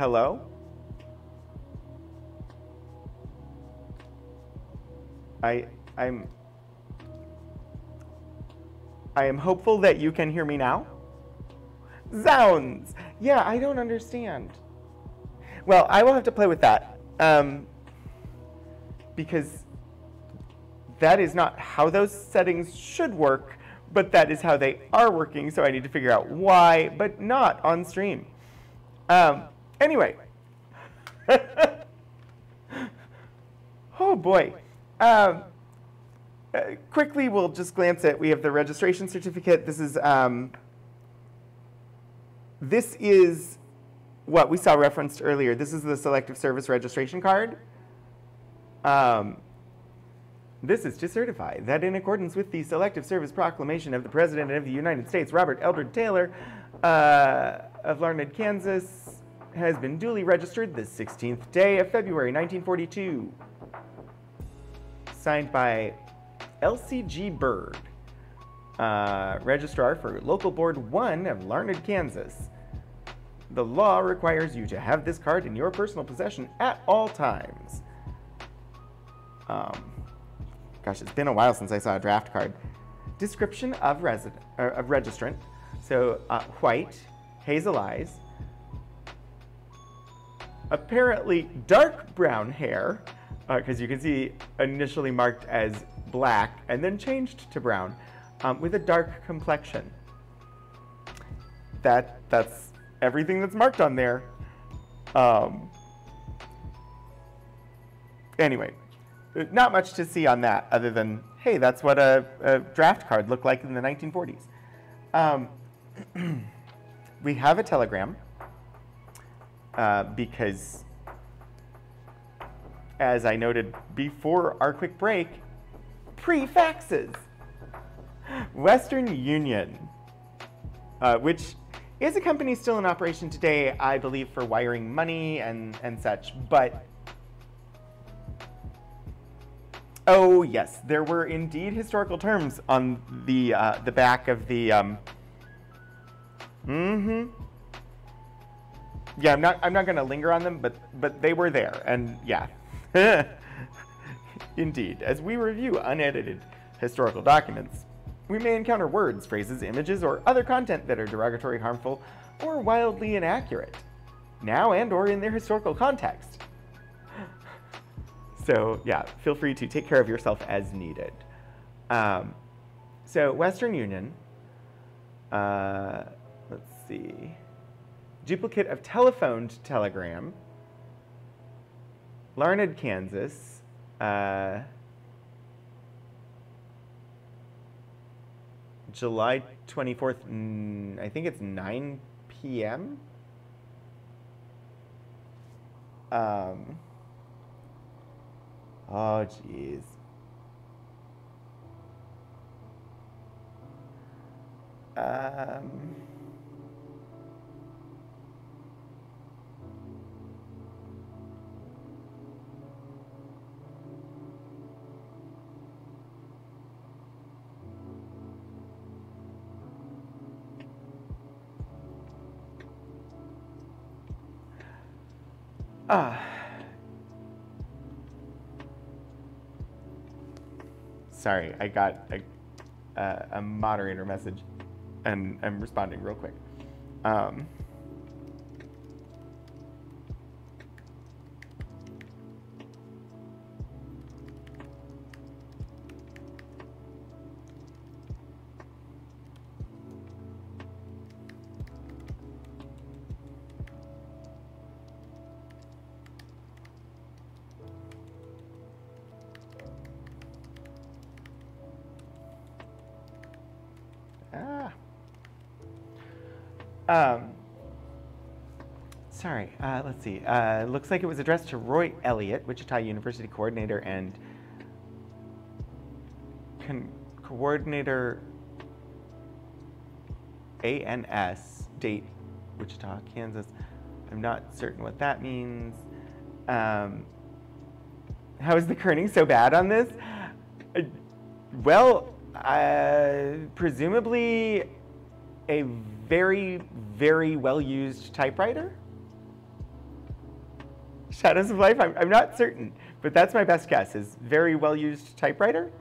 Hello? I, I'm, I am hopeful that you can hear me now. Zounds! Yeah, I don't understand. Well, I will have to play with that. Um, because that is not how those settings should work, but that is how they are working, so I need to figure out why, but not on stream. Um, anyway. oh boy. Um, uh, quickly, we'll just glance at, we have the registration certificate. This is, um, this is what we saw referenced earlier. This is the selective service registration card. Um, this is to certify that in accordance with the Selective Service Proclamation of the President of the United States, Robert Eldred Taylor uh, of Larned, Kansas, has been duly registered the 16th day of February 1942. Signed by LCG Bird, uh, Registrar for Local Board 1 of Larned, Kansas. The law requires you to have this card in your personal possession at all times. Um, gosh, it's been a while since I saw a draft card. Description of, resident, uh, of registrant. So uh, white, hazel eyes, apparently dark brown hair, because uh, you can see initially marked as black and then changed to brown, um, with a dark complexion. That that's everything that's marked on there. Um, anyway, not much to see on that other than, hey, that's what a, a draft card looked like in the 1940s. Um, we have a telegram uh, because, as I noted before our quick break, pre-faxes. Western Union, uh, which is a company still in operation today, I believe, for wiring money and, and such, but Oh yes, there were indeed historical terms on the uh, the back of the. Um, mm-hmm. Yeah, I'm not. I'm not going to linger on them, but but they were there, and yeah, indeed. As we review unedited historical documents, we may encounter words, phrases, images, or other content that are derogatory, harmful, or wildly inaccurate, now and/or in their historical context. So yeah, feel free to take care of yourself as needed. Um, so Western Union, uh, let's see, duplicate of telephoned telegram, Larned, Kansas, uh, July 24th, I think it's 9 p.m. Um, Oh, jeez. Um... Ah. Sorry, I got a, a, moderator message and I'm responding real quick. Um, Um, sorry, uh, let's see. Uh, looks like it was addressed to Roy Elliott, Wichita University coordinator and coordinator ANS, date Wichita, Kansas. I'm not certain what that means. Um, how is the kerning so bad on this? Uh, well, uh, presumably a very, very well used typewriter. Shadows of Life, I'm, I'm not certain, but that's my best guess, is very well-used typewriter.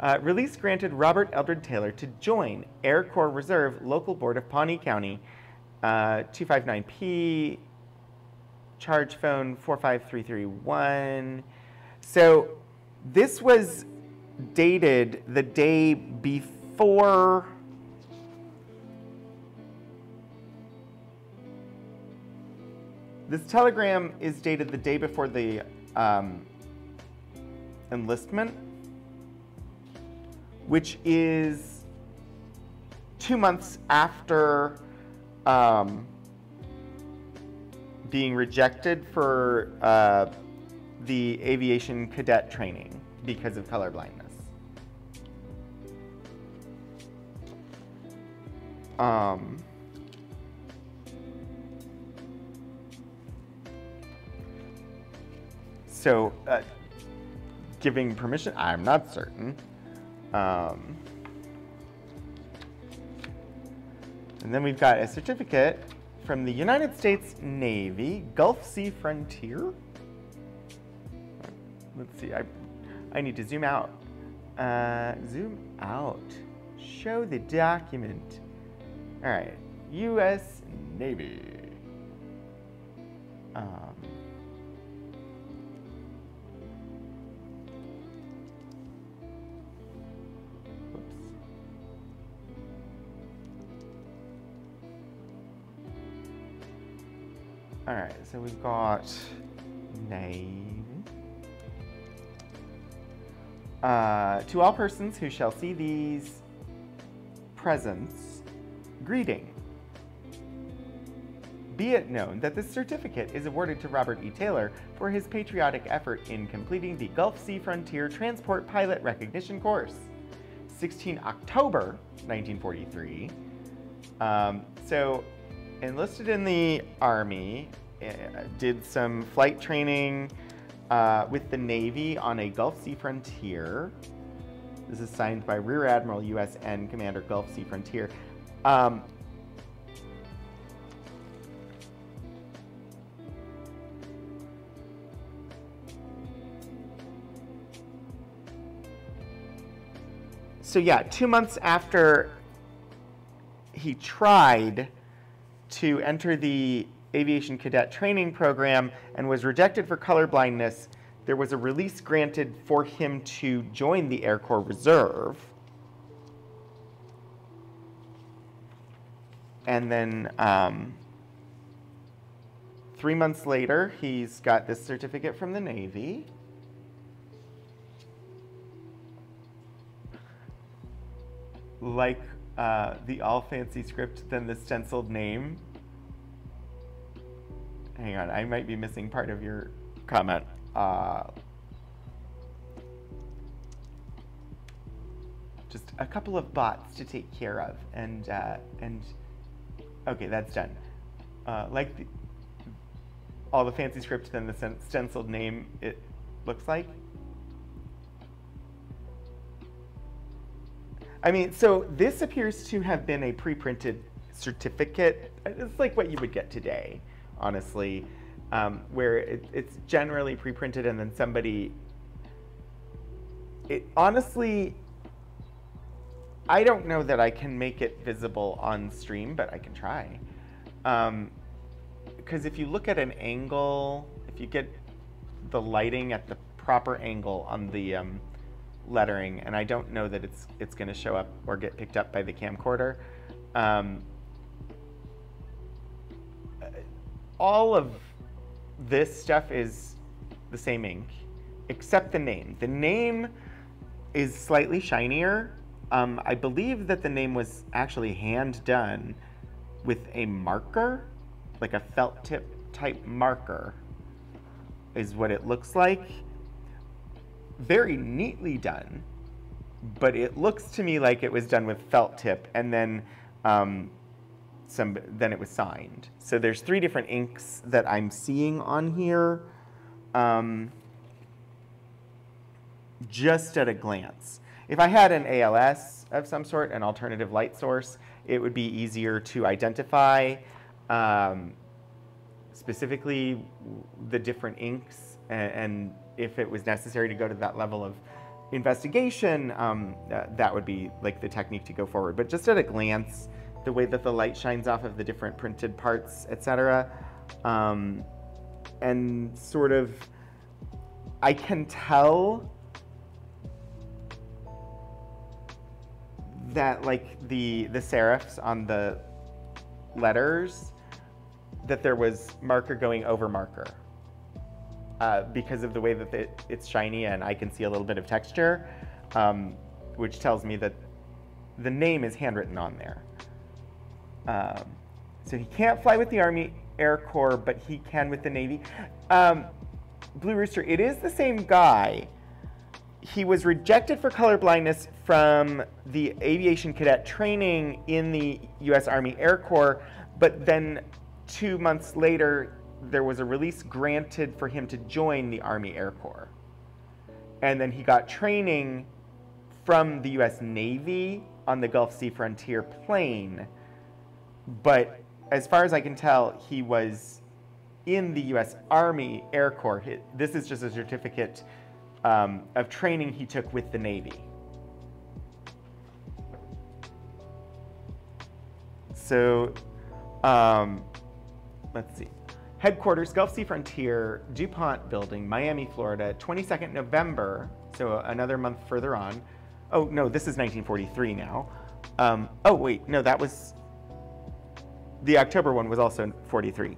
Uh, release granted Robert Eldred Taylor to join Air Corps Reserve Local Board of Pawnee County, uh, 259P, charge phone 45331. So this was dated the day before This telegram is dated the day before the um, enlistment, which is two months after um, being rejected for uh, the aviation cadet training because of color blindness. Um, so, uh, giving permission, I'm not certain. Um, and then we've got a certificate from the United States Navy, Gulf Sea Frontier. Let's see, I, I need to zoom out. Uh, zoom out. Show the document. All right, U.S. Navy. Um, All right, so we've got name. Uh, to all persons who shall see these presents, greeting. Be it known that this certificate is awarded to Robert E. Taylor for his patriotic effort in completing the Gulf Sea Frontier Transport Pilot Recognition Course. 16 October 1943. Um, so, enlisted in the Army, uh, did some flight training uh, with the Navy on a Gulf Sea Frontier. This is signed by Rear Admiral USN Commander Gulf Sea Frontier. Um, so yeah, two months after he tried to enter the aviation cadet training program and was rejected for color blindness, there was a release granted for him to join the Air Corps Reserve. And then um, three months later, he's got this certificate from the Navy. Like uh, the all fancy script, then the stenciled name. Hang on, I might be missing part of your comment. Uh, just a couple of bots to take care of, and uh, and okay, that's done. Uh, like the, all the fancy script, then the stenciled name it looks like. I mean, so this appears to have been a pre-printed certificate. It's like what you would get today, honestly, um, where it, it's generally pre-printed and then somebody. It honestly, I don't know that I can make it visible on stream, but I can try. Because um, if you look at an angle, if you get the lighting at the proper angle on the um, lettering, and I don't know that it's it's going to show up or get picked up by the camcorder. Um, all of this stuff is the same ink, except the name. The name is slightly shinier. Um, I believe that the name was actually hand done with a marker, like a felt tip type marker, is what it looks like very neatly done, but it looks to me like it was done with felt tip and then um, some, then it was signed. So there's three different inks that I'm seeing on here um, just at a glance. If I had an ALS of some sort, an alternative light source, it would be easier to identify. Um, specifically the different inks and, and, if it was necessary to go to that level of investigation, um, that would be like the technique to go forward. But just at a glance, the way that the light shines off of the different printed parts, etc., um, and sort of, I can tell that like the the serifs on the letters that there was marker going over marker uh, because of the way that it, it's shiny and I can see a little bit of texture, um, which tells me that the name is handwritten on there. Um, so he can't fly with the Army Air Corps, but he can with the Navy. Um, Blue Rooster, it is the same guy. He was rejected for color blindness from the aviation cadet training in the U.S. Army Air Corps, but then two months later, there was a release granted for him to join the Army Air Corps. And then he got training from the US Navy on the Gulf Sea Frontier plane. But as far as I can tell, he was in the US Army Air Corps. This is just a certificate um, of training he took with the Navy. So, um, let's see. Headquarters, Gulf Sea Frontier, DuPont Building, Miami, Florida, 22nd November, so another month further on. Oh, no, this is 1943 now. Um, oh, wait, no, that was. The October one was also 43.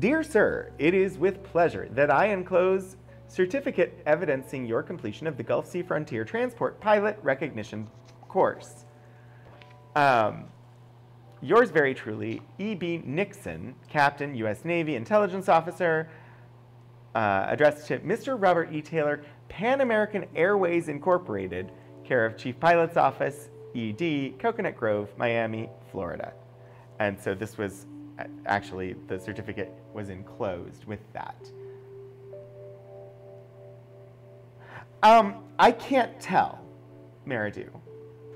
Dear Sir, it is with pleasure that I enclose certificate evidencing your completion of the Gulf Sea Frontier Transport Pilot Recognition course. Um, Yours very truly, E.B. Nixon, Captain, U.S. Navy Intelligence Officer, uh, addressed to Mr. Robert E. Taylor, Pan American Airways Incorporated, care of Chief Pilot's Office, ED, Coconut Grove, Miami, Florida. And so this was actually, the certificate was enclosed with that. Um, I can't tell, Meridu.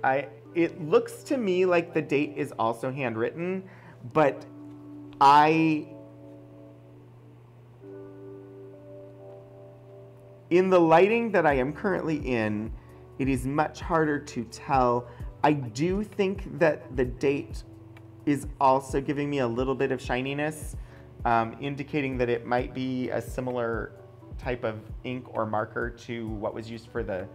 I, it looks to me like the date is also handwritten, but I in the lighting that I am currently in, it is much harder to tell. I do think that the date is also giving me a little bit of shininess, um, indicating that it might be a similar type of ink or marker to what was used for the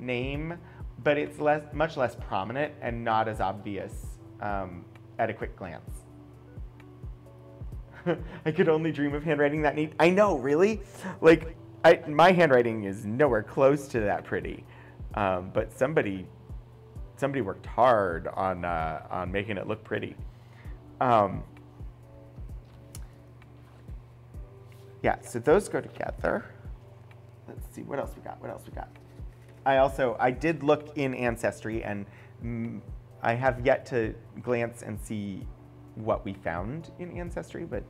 name but it's less, much less prominent and not as obvious um, at a quick glance. I could only dream of handwriting that neat. I know, really? Like, I, my handwriting is nowhere close to that pretty. Um, but somebody, somebody worked hard on, uh, on making it look pretty. Um, yeah, so those go together. Let's see, what else we got? What else we got? I also, I did look in Ancestry and I have yet to glance and see what we found in Ancestry, but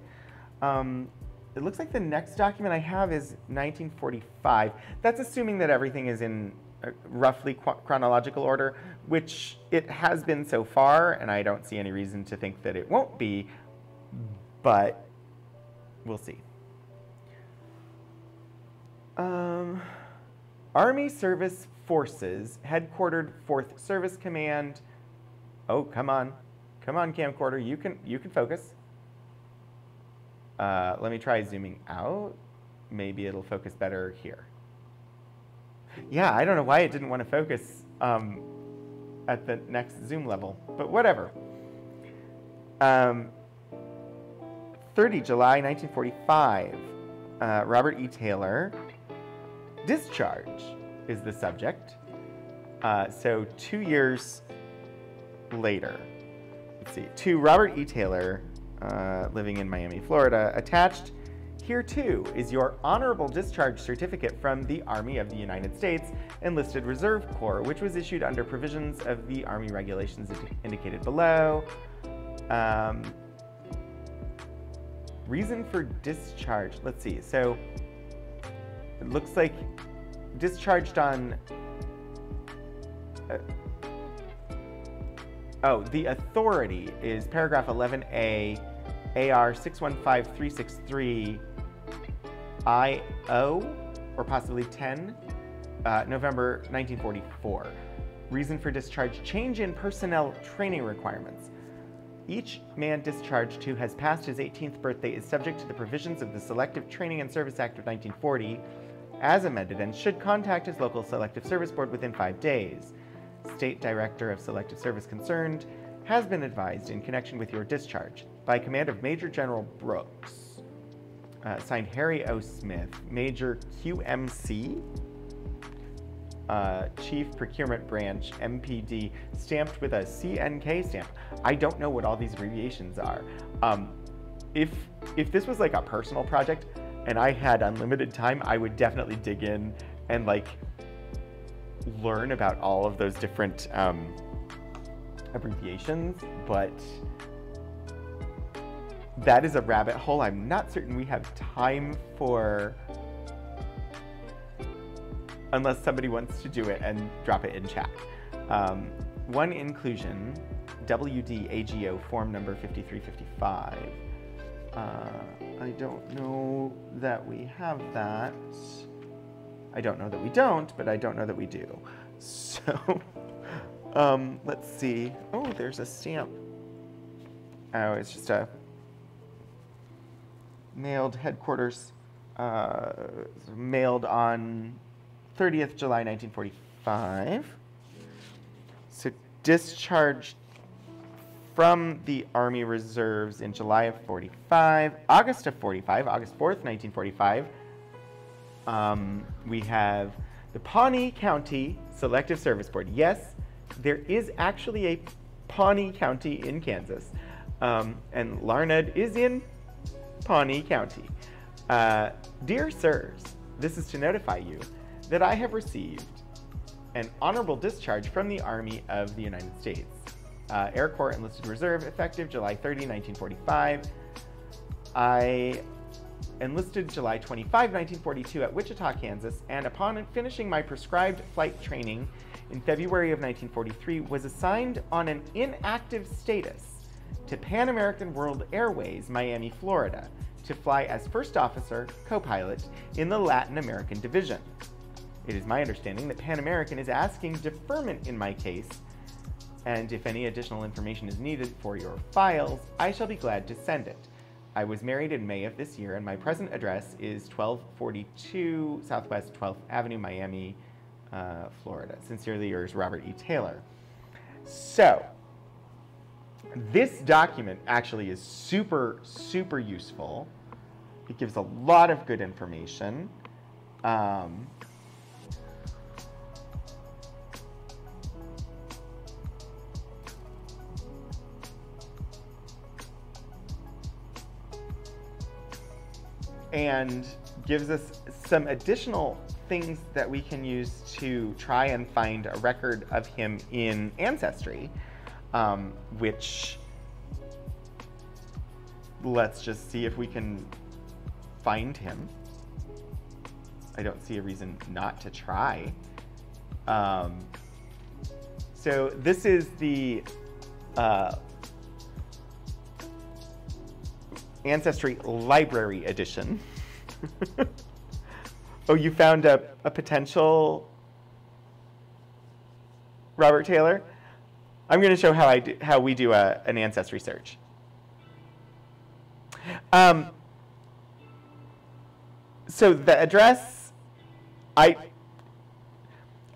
um, it looks like the next document I have is 1945. That's assuming that everything is in roughly chronological order, which it has been so far, and I don't see any reason to think that it won't be, but we'll see. Um, Army Service Forces, headquartered 4th Service Command. Oh, come on. Come on, camcorder. You can, you can focus. Uh, let me try zooming out. Maybe it'll focus better here. Yeah, I don't know why it didn't want to focus um, at the next zoom level, but whatever. Um, 30 July 1945, uh, Robert E. Taylor Discharge is the subject. Uh, so two years later, let's see, to Robert E. Taylor, uh, living in Miami, Florida, attached here too is your honorable discharge certificate from the Army of the United States Enlisted Reserve Corps, which was issued under provisions of the Army regulations indicated below. Um, reason for discharge, let's see, so it looks like discharged on... Uh, oh, the authority is paragraph 11A, AR 615363 IO, or possibly 10, uh, November 1944. Reason for discharge change in personnel training requirements. Each man discharged who has passed his 18th birthday is subject to the provisions of the Selective Training and Service Act of 1940 as amended and should contact his local Selective Service Board within five days. State Director of Selective Service concerned has been advised in connection with your discharge by command of Major General Brooks. Uh, signed Harry O. Smith, Major QMC, uh, Chief Procurement Branch, MPD, stamped with a CNK stamp. I don't know what all these abbreviations are. Um, if if this was like a personal project and I had unlimited time, I would definitely dig in and like learn about all of those different um, abbreviations, but that is a rabbit hole I'm not certain we have time for unless somebody wants to do it and drop it in chat. Um, one inclusion, WDAGO form number 5355. Uh, I don't know that we have that. I don't know that we don't, but I don't know that we do. So um, let's see. Oh, there's a stamp. Oh, it's just a mailed headquarters, uh, mailed on 30th July 1945. So discharged from the Army Reserves in July of 45, August of 45, August 4th, 1945. Um, we have the Pawnee County Selective Service Board. Yes, there is actually a Pawnee County in Kansas, um, and Larned is in Pawnee County. Uh, dear sirs, this is to notify you that I have received an honorable discharge from the Army of the United States. Uh, Air Corps Enlisted Reserve, effective July 30, 1945. I enlisted July 25, 1942 at Wichita, Kansas, and upon finishing my prescribed flight training in February of 1943, was assigned on an inactive status to Pan American World Airways, Miami, Florida, to fly as first officer, co-pilot, in the Latin American Division. It is my understanding that Pan American is asking deferment in my case, and if any additional information is needed for your files, I shall be glad to send it. I was married in May of this year, and my present address is 1242 Southwest 12th Avenue, Miami, uh, Florida. Sincerely yours, Robert E. Taylor. So, this document actually is super, super useful. It gives a lot of good information. Um, and gives us some additional things that we can use to try and find a record of him in Ancestry, um, which let's just see if we can find him. I don't see a reason not to try. Um, so this is the uh, Ancestry Library Edition. oh, you found a, a potential Robert Taylor? I'm going to show how, I do, how we do a, an Ancestry search. Um, so the address, I,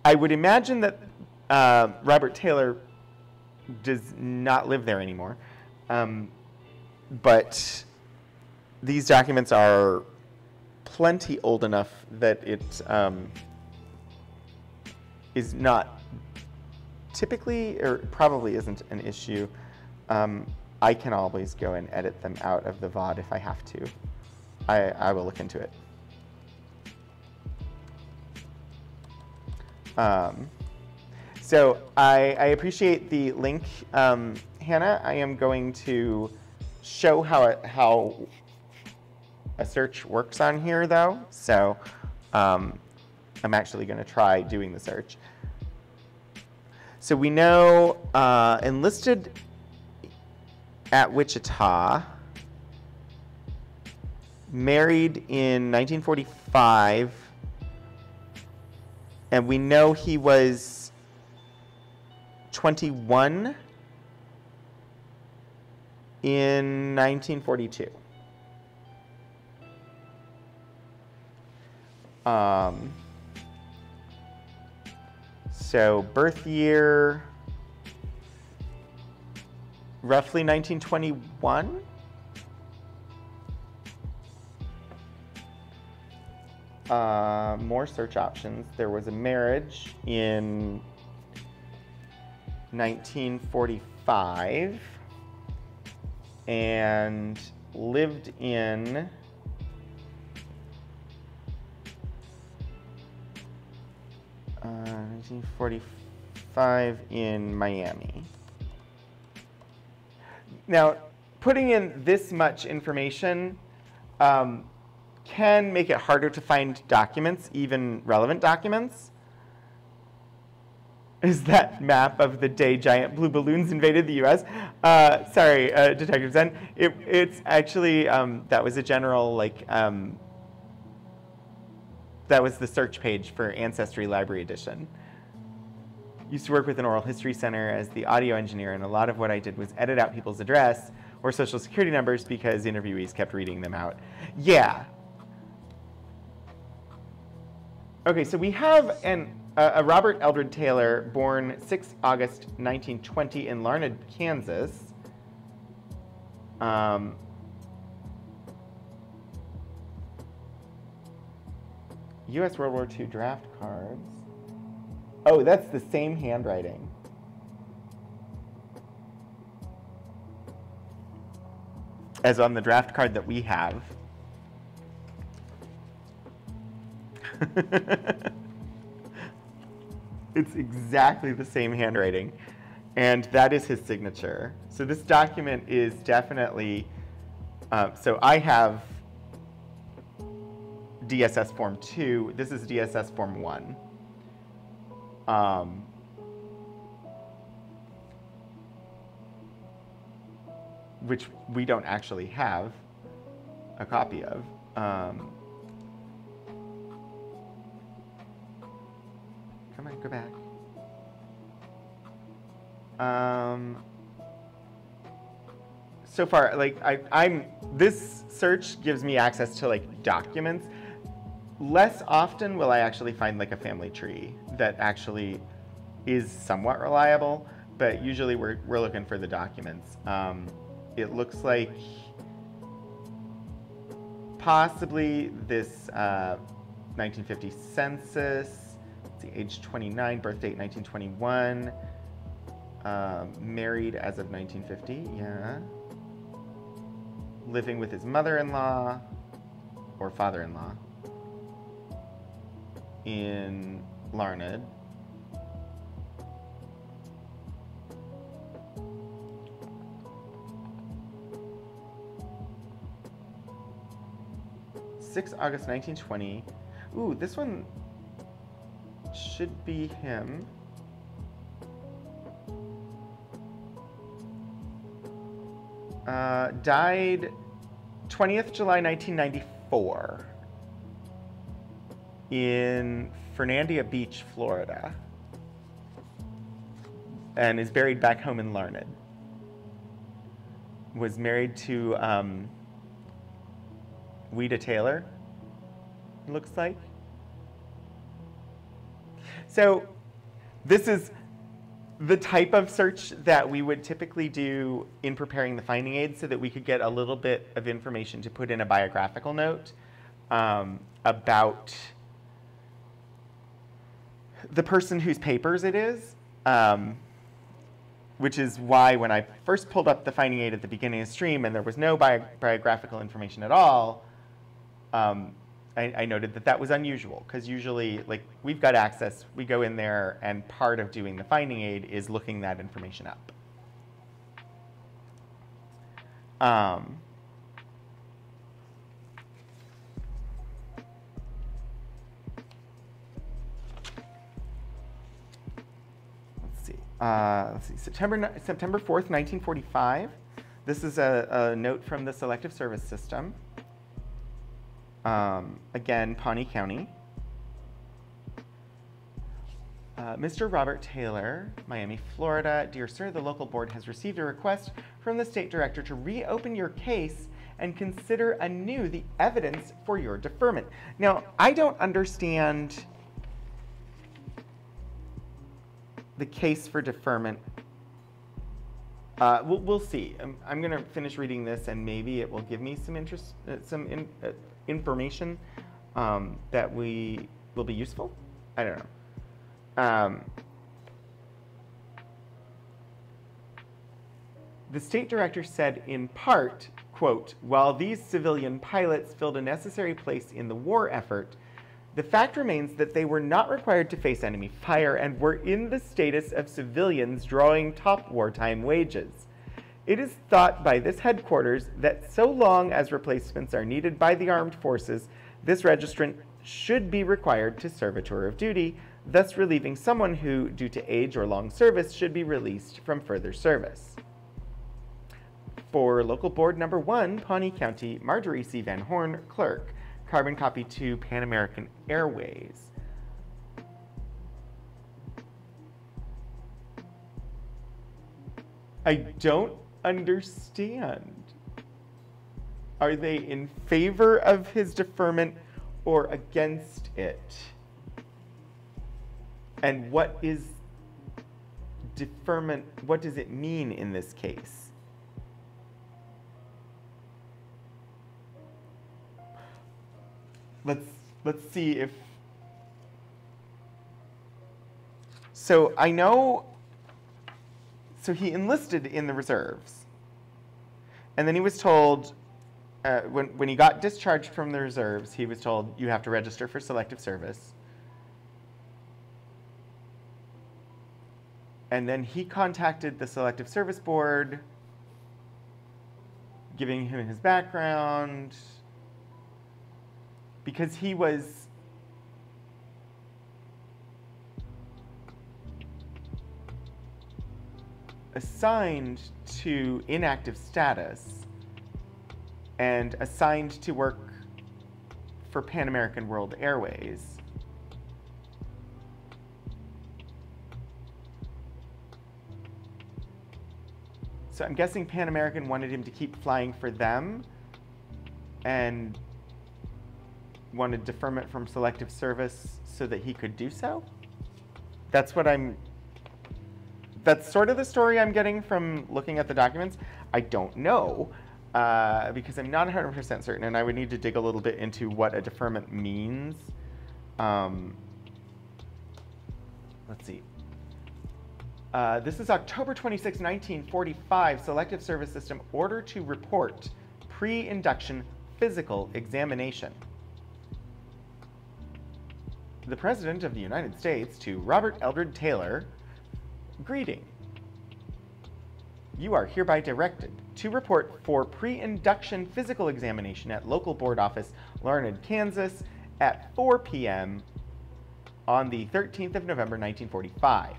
I would imagine that uh, Robert Taylor does not live there anymore. Um, but these documents are plenty old enough that it um, is not typically, or probably isn't an issue. Um, I can always go and edit them out of the VOD if I have to. I, I will look into it. Um, so I, I, appreciate the link, um, Hannah. I am going to show how it, how a search works on here though, so um, I'm actually going to try doing the search. So we know uh, enlisted at Wichita married in 1945, and we know he was 21 in 1942. Um, so birth year, roughly 1921. Uh, more search options. There was a marriage in 1945 and lived in 1945 in Miami. Now, putting in this much information um, can make it harder to find documents, even relevant documents. Is that map of the day giant blue balloons invaded the U.S.? Uh, sorry, uh, Detective Zen. It, it's actually um, that was a general like um, that was the search page for Ancestry Library Edition. Used to work with an oral history center as the audio engineer, and a lot of what I did was edit out people's address or social security numbers because interviewees kept reading them out. Yeah. Okay, so we have an uh, a Robert Eldred Taylor, born 6 August 1920 in Larned, Kansas. Um, U.S. World War II draft cards. Oh, that's the same handwriting. As on the draft card that we have. it's exactly the same handwriting. And that is his signature. So this document is definitely, uh, so I have DSS Form 2. This is DSS Form 1. Um, which we don't actually have a copy of. Um, come on, go back. Um, so far, like I, I'm, this search gives me access to like documents. Less often will I actually find like a family tree that actually is somewhat reliable, but usually we're, we're looking for the documents. Um, it looks like possibly this uh, 1950 census, see, age 29, birth date 1921, um, married as of 1950, yeah. Living with his mother-in-law or father-in-law in Larned. Six August 1920. Ooh, this one should be him. Uh, died 20th July 1994 in Fernandina Beach, Florida, and is buried back home in Larned. Was married to um, Taylor, looks like. So this is the type of search that we would typically do in preparing the finding aid so that we could get a little bit of information to put in a biographical note um, about the person whose papers it is, um, which is why when I first pulled up the finding aid at the beginning of the stream and there was no bi biographical information at all, um, I, I, noted that that was unusual because usually, like, we've got access, we go in there, and part of doing the finding aid is looking that information up. Um, Uh, see. September September 4th, 1945. This is a, a note from the Selective Service System. Um, again, Pawnee County. Uh, Mr. Robert Taylor, Miami, Florida. Dear sir, the local board has received a request from the state director to reopen your case and consider anew the evidence for your deferment. Now, I don't understand the case for deferment. Uh, we'll, we'll see. I'm, I'm going to finish reading this, and maybe it will give me some interest, uh, some in, uh, information um, that we will be useful. I don't know. Um, the state director said in part, quote, while these civilian pilots filled a necessary place in the war effort, the fact remains that they were not required to face enemy fire and were in the status of civilians drawing top wartime wages. It is thought by this headquarters that so long as replacements are needed by the armed forces, this registrant should be required to serve a tour of duty, thus relieving someone who, due to age or long service, should be released from further service. For local board number one, Pawnee County, Marjorie C. Van Horn, clerk. Carbon copy to Pan American Airways. I don't understand. Are they in favor of his deferment or against it? And what is deferment, what does it mean in this case? Let's let's see if So I know so he enlisted in the reserves. And then he was told uh, when, when he got discharged from the reserves, he was told, you have to register for selective service. And then he contacted the Selective Service Board, giving him his background, because he was assigned to inactive status and assigned to work for Pan American World Airways. So I'm guessing Pan American wanted him to keep flying for them and wanted deferment from selective service so that he could do so. That's what I'm. That's sort of the story I'm getting from looking at the documents. I don't know uh, because I'm not 100% certain, and I would need to dig a little bit into what a deferment means. Um, let's see. Uh, this is October 26, 1945, Selective Service System order to report pre-induction physical examination. The President of the United States to Robert Eldred Taylor, greeting. You are hereby directed to report for pre-induction physical examination at local board office, Larned, Kansas at 4 p.m. on the 13th of November 1945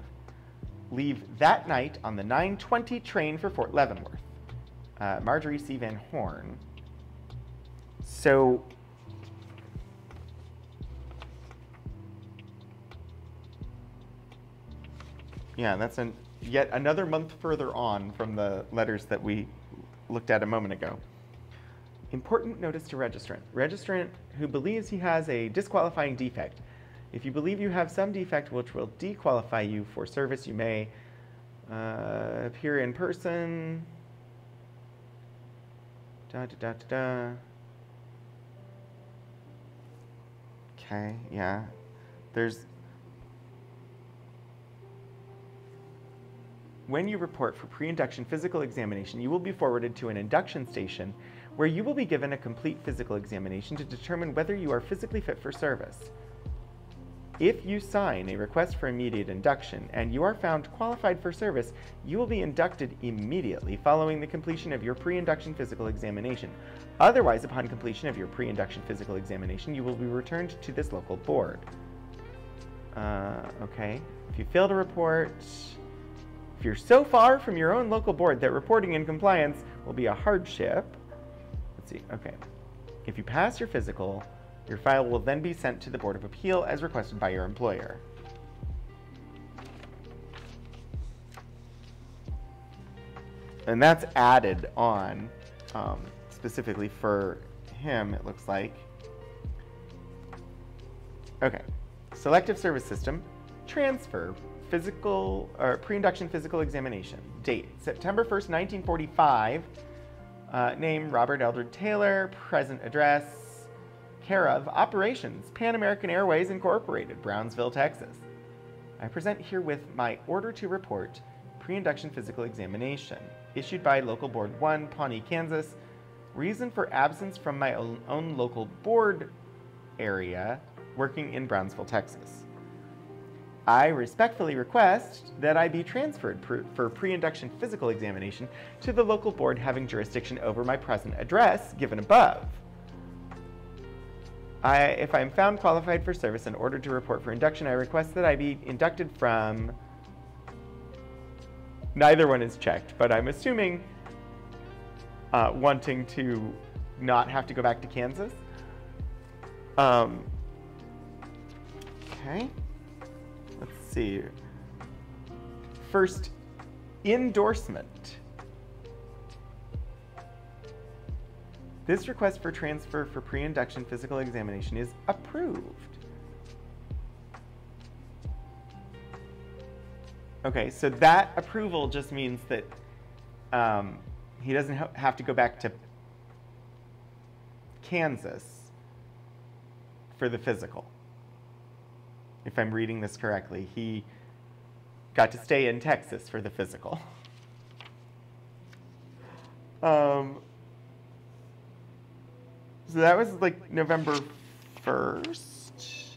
leave that night on the 920 train for Fort Leavenworth. Uh, Marjorie C. Van Horn. So, yeah, that's an, yet another month further on from the letters that we looked at a moment ago. Important notice to registrant. Registrant who believes he has a disqualifying defect if you believe you have some defect which will dequalify you for service, you may uh, appear in person. Da, da, da, da, da. Okay, yeah. There's. When you report for pre induction physical examination, you will be forwarded to an induction station where you will be given a complete physical examination to determine whether you are physically fit for service. If you sign a request for immediate induction and you are found qualified for service, you will be inducted immediately following the completion of your pre-induction physical examination. Otherwise, upon completion of your pre-induction physical examination, you will be returned to this local board. Uh, okay. If you fail to report, if you're so far from your own local board that reporting in compliance will be a hardship, let's see, okay. If you pass your physical, your file will then be sent to the Board of Appeal as requested by your employer. And that's added on um, specifically for him, it looks like. Okay, selective service system, transfer, physical, or pre-induction physical examination. Date, September 1st, 1945. Uh, name, Robert Eldred Taylor. Present address, care of Operations, Pan American Airways Incorporated, Brownsville, Texas. I present herewith my order to report pre-induction physical examination, issued by Local Board 1, Pawnee, Kansas. Reason for absence from my own, own local board area, working in Brownsville, Texas. I respectfully request that I be transferred for pre-induction physical examination to the local board having jurisdiction over my present address given above. I, if I am found qualified for service and ordered to report for induction, I request that I be inducted from. Neither one is checked, but I'm assuming uh, wanting to not have to go back to Kansas. Um, okay. See. First, endorsement. This request for transfer for pre-induction physical examination is approved. Okay, so that approval just means that um, he doesn't ha- have to go back to Kansas for the physical. If I'm reading this correctly, he got to stay in Texas for the physical. Um, so that was like November 1st.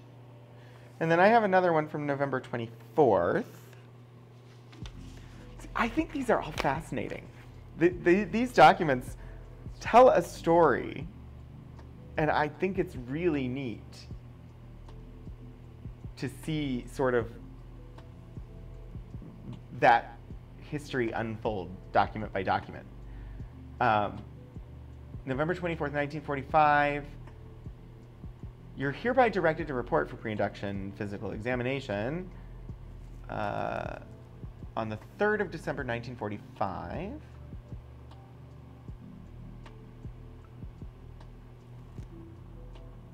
And then I have another one from November 24th. I think these are all fascinating. The, the, these documents tell a story, and I think it's really neat to see sort of that history unfold document by document. Um, November 24th, 1945. You're hereby directed to report for pre-induction physical examination uh, on the 3rd of December, 1945.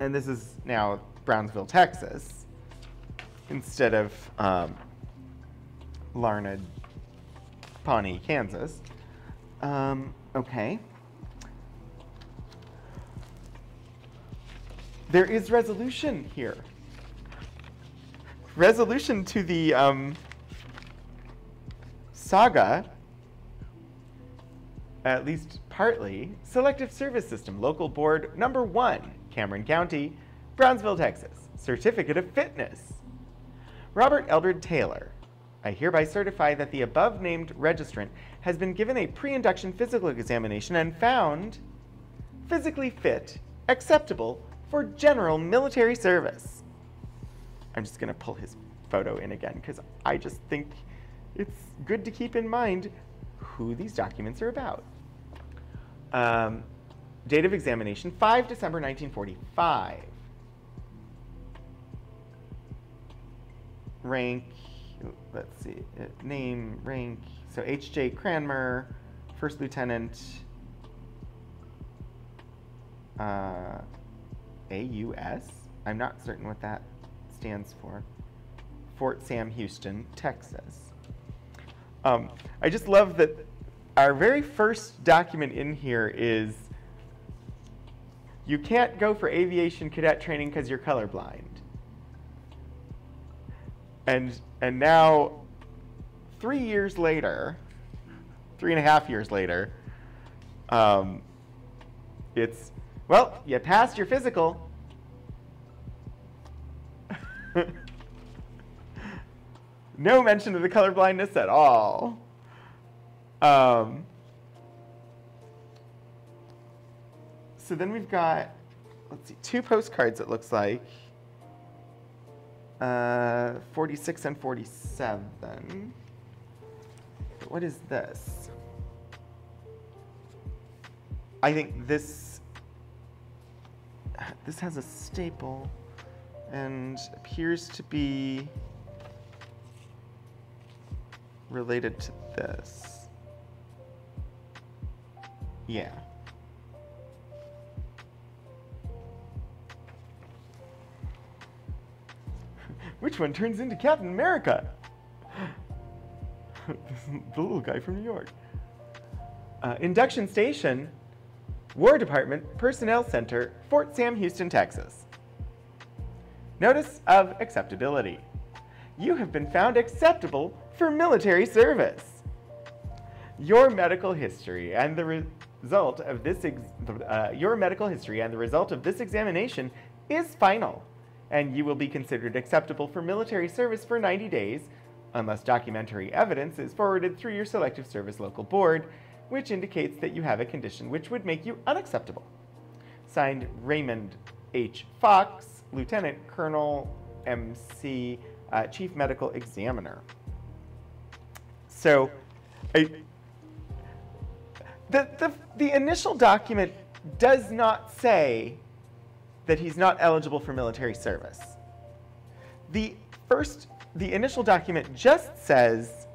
And this is now Brownsville, Texas, instead of um, Larned, Pawnee, Kansas. Um, okay. There is resolution here. Resolution to the um, saga, at least partly, Selective Service System, Local Board Number 1, Cameron County, Brownsville, Texas. Certificate of Fitness. Robert Eldred Taylor. I hereby certify that the above named registrant has been given a pre-induction physical examination and found physically fit, acceptable for general military service. I'm just going to pull his photo in again because I just think it's good to keep in mind who these documents are about. Um, date of examination 5 December 1945. Rank, let's see, uh, name, rank. So H.J. Cranmer, first lieutenant, uh, AUS. I'm not certain what that stands for. Fort Sam Houston, Texas. Um, I just love that our very first document in here is you can't go for aviation cadet training because you're colorblind. And, and now, three years later, three and a half years later, um, it's, well, you passed your physical. no mention of the colorblindness at all. Um, so then we've got, let's see, two postcards it looks like. Uh, 46 and 47. What is this? I think this this has a staple and appears to be related to this. Yeah. Which one turns into Captain America? the little guy from New York. Uh, induction Station, War Department Personnel Center, Fort Sam Houston, Texas. Notice of acceptability. You have been found acceptable for military service. Your medical history and the result of this uh, your medical history and the result of this examination is final, and you will be considered acceptable for military service for 90 days, unless documentary evidence is forwarded through your selective service local board, which indicates that you have a condition which would make you unacceptable. Signed, Raymond H. Fox, Lieutenant Colonel MC, uh, Chief Medical Examiner. So, I, the, the, the initial document does not say that he's not eligible for military service. The first, the initial document just says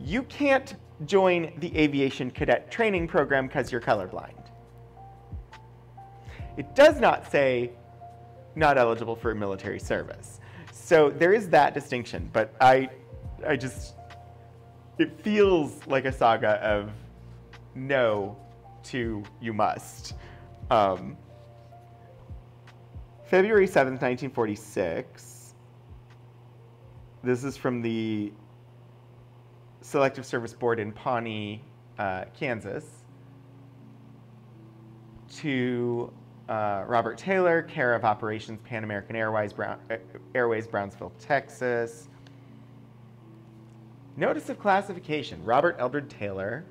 you can't join the aviation cadet training program because you're colorblind. It does not say not eligible for military service. So there is that distinction, but I, I just, it feels like a saga of no to you must. Um, February 7th, 1946. This is from the Selective Service Board in Pawnee, uh, Kansas, to uh, Robert Taylor, care of operations Pan American Airways, Brown, uh, Airways, Brownsville, Texas. Notice of classification. Robert Eldred Taylor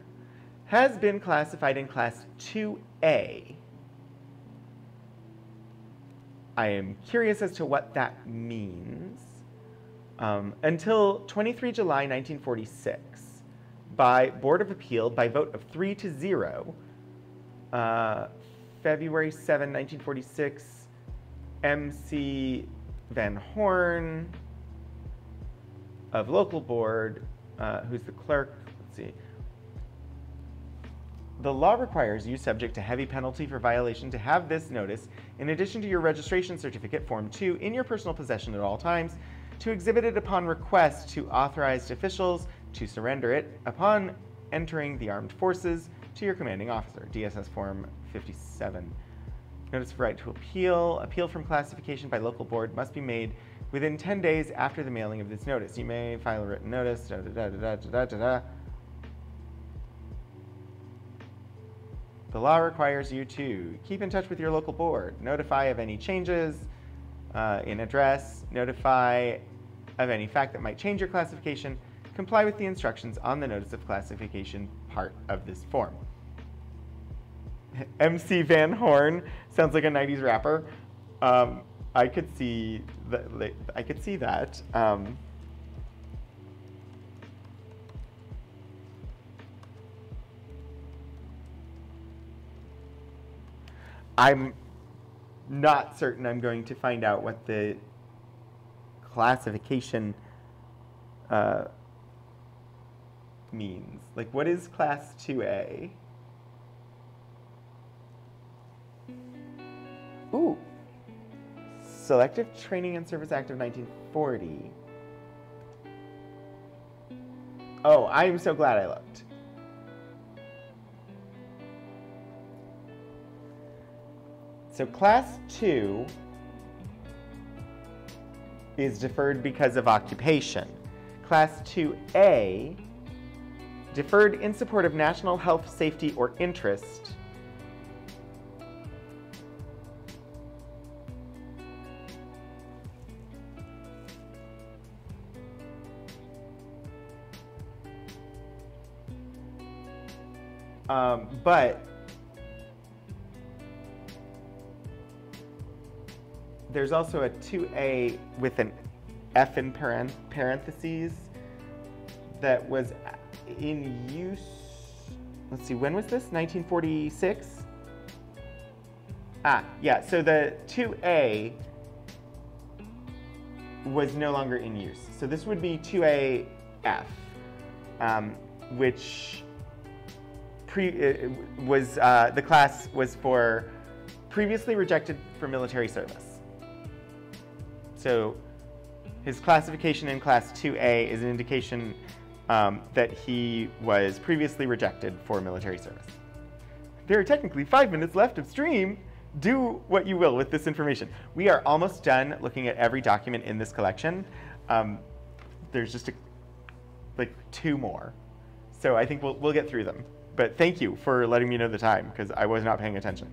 has been classified in Class 2A. I am curious as to what that means. Um, until 23 July 1946, by Board of Appeal, by vote of 3 to 0, uh, February 7, 1946, MC Van Horn of local board, uh, who's the clerk, let's see. The law requires you, subject to heavy penalty for violation, to have this notice, in addition to your registration certificate, Form 2, in your personal possession at all times, to exhibit it upon request to authorized officials, to surrender it upon entering the armed forces, to your commanding officer. DSS Form 57. Notice of right to appeal. Appeal from classification by local board must be made within 10 days after the mailing of this notice. You may file a written notice. Da, da, da, da, da, da, da. The law requires you to keep in touch with your local board, notify of any changes uh, in address, notify of any fact that might change your classification, comply with the instructions on the notice of classification part of this form. MC Van Horn sounds like a 90s rapper. Um, I could see that. I could see that. Um, I'm not certain I'm going to find out what the classification uh, means. Like, what is Class 2A? Ooh. Selective Training and Service Act of 1940. Oh, I'm so glad I looked. So class two is deferred because of occupation. Class 2A, deferred in support of national health, safety, or interest. Um, but there's also a 2A with an F in parentheses that was in use, let's see, when was this? 1946? Ah, yeah, so the 2A was no longer in use. So this would be 2AF, um, which pre, uh, was, uh, the class was for previously rejected for military service. So his classification in class 2A is an indication um, that he was previously rejected for military service. There are technically five minutes left of stream. Do what you will with this information. We are almost done looking at every document in this collection. Um, there's just a, like two more. So I think we'll, we'll get through them. But thank you for letting me know the time because I was not paying attention.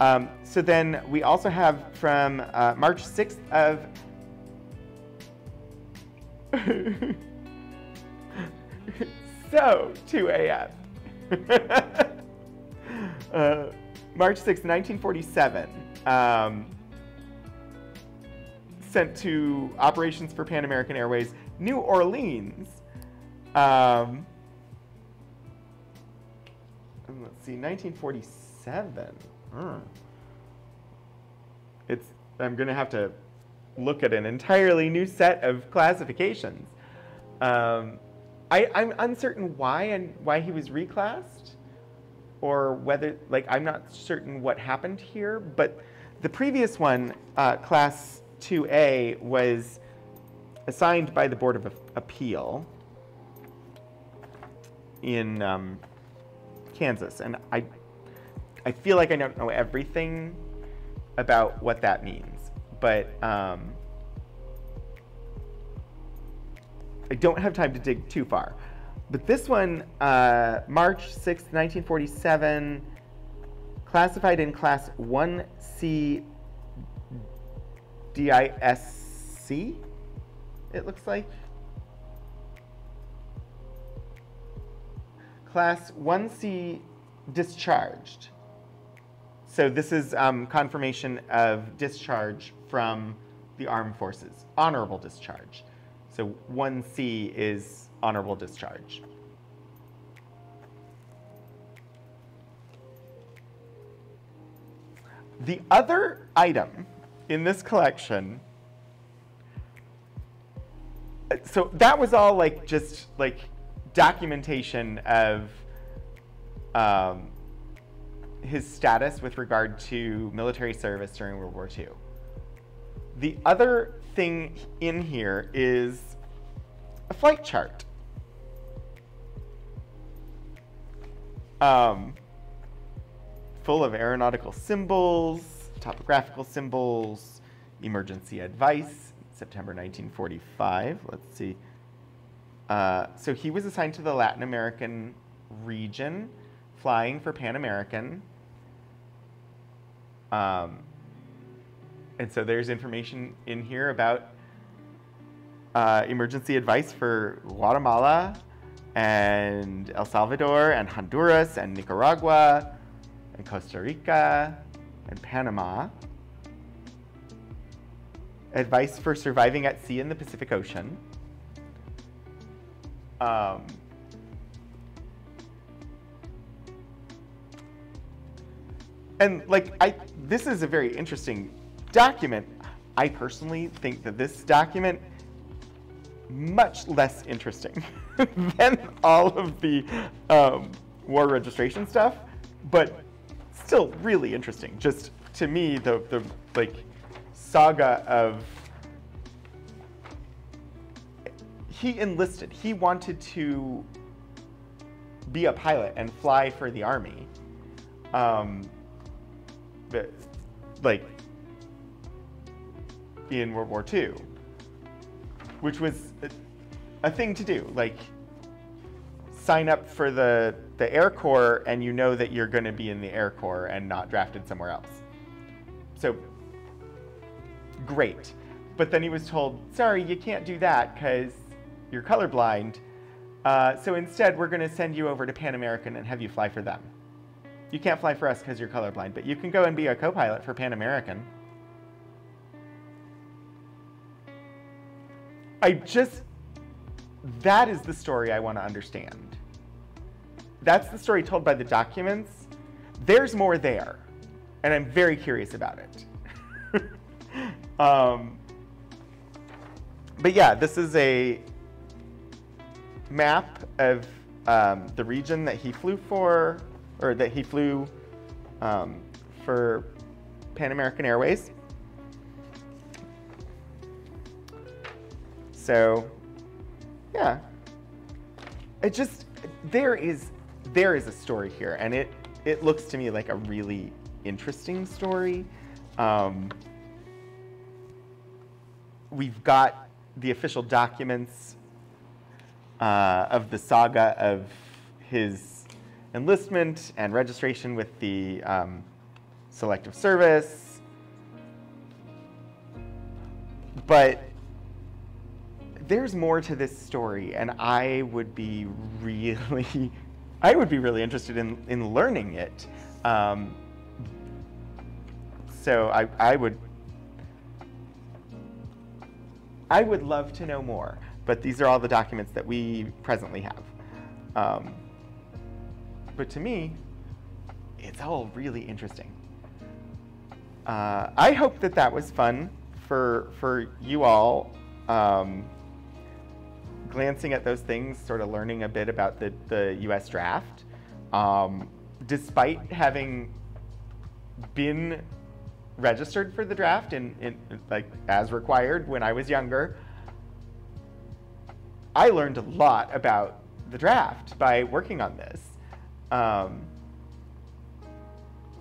Um, so then we also have from uh, March 6th of so 2 a.m. uh, March 6, 1947. Um, sent to Operations for Pan American Airways, New Orleans. Um, let's see, 1947. Hmm. It's. I'm gonna have to look at an entirely new set of classifications. Um, I, I'm uncertain why and why he was reclassed, or whether like I'm not certain what happened here. But the previous one, uh, class 2A, was assigned by the Board of Appeal in um, Kansas, and I I feel like I don't know everything about what that means, but um, I don't have time to dig too far. But this one, uh, March 6th, 1947, classified in class 1C DISC, it looks like. Class 1C discharged. So this is um, confirmation of discharge from the armed forces, honorable discharge. So 1C is honorable discharge. The other item in this collection, so that was all like just like documentation of um, his status with regard to military service during World War II. The other thing in here is a flight chart. Um, full of aeronautical symbols, topographical symbols, emergency advice, September 1945. Let's see. Uh, so he was assigned to the Latin American region, flying for Pan American. Um, and so there's information in here about uh, emergency advice for Guatemala and El Salvador and Honduras and Nicaragua and Costa Rica and Panama. Advice for surviving at sea in the Pacific Ocean. Um, and like I, this is a very interesting document. I personally think that this document much less interesting than all of the um, war registration stuff, but still really interesting. Just to me, the the like saga of he enlisted. He wanted to be a pilot and fly for the army. Um, like in World War II, which was a, a thing to do. Like sign up for the the Air Corps and you know that you're going to be in the Air Corps and not drafted somewhere else. So great. But then he was told, sorry, you can't do that because you're colorblind. Uh, so instead, we're going to send you over to Pan American and have you fly for them. You can't fly for us because you're colorblind, but you can go and be a co-pilot for Pan American. I just, that is the story I want to understand. That's the story told by the documents. There's more there. and I'm very curious about it. um, but yeah, this is a map of um, the region that he flew for, or that he flew um, for Pan American Airways. So, yeah, it just there is there is a story here, and it it looks to me like a really interesting story. Um, we've got the official documents uh, of the saga of his enlistment and registration with the um, Selective Service. But there's more to this story, and I would be really, I would be really interested in, in learning it. Um, so I, I would, I would love to know more, but these are all the documents that we presently have. Um, but to me, it's all really interesting. Uh, I hope that that was fun for for you all. Um, glancing at those things, sort of learning a bit about the, the U.S. draft, um, despite having been registered for the draft in, in like as required when I was younger, I learned a lot about the draft by working on this. Um,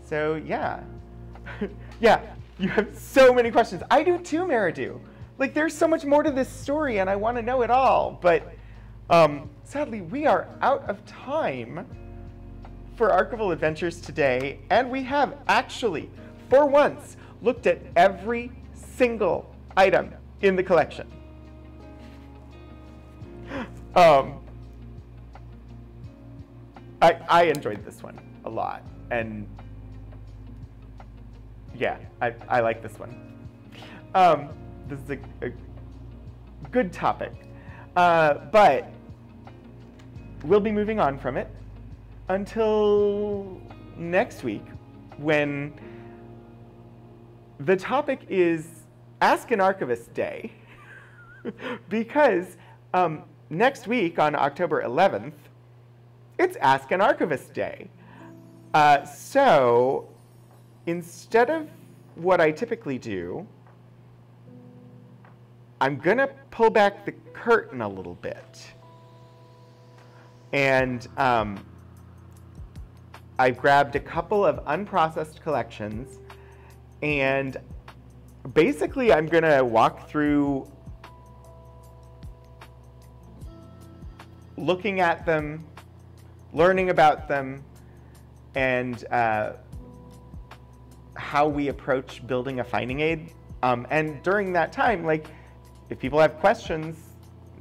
so yeah, yeah, you have so many questions. I do too, Maridu. Like there's so much more to this story and I want to know it all, but um, sadly we are out of time for Archival Adventures today, and we have actually, for once, looked at every single item in the collection. Um, I, I enjoyed this one a lot, and yeah, I, I like this one. Um, this is a, a good topic. Uh, but we'll be moving on from it until next week when the topic is Ask an Archivist Day. because um, next week on October 11th, it's Ask an Archivist Day. Uh, so instead of what I typically do, I'm going to pull back the curtain a little bit. And um, I've grabbed a couple of unprocessed collections, and basically, I'm going to walk through looking at them, learning about them, and uh, how we approach building a finding aid. Um, and during that time, like, if people have questions,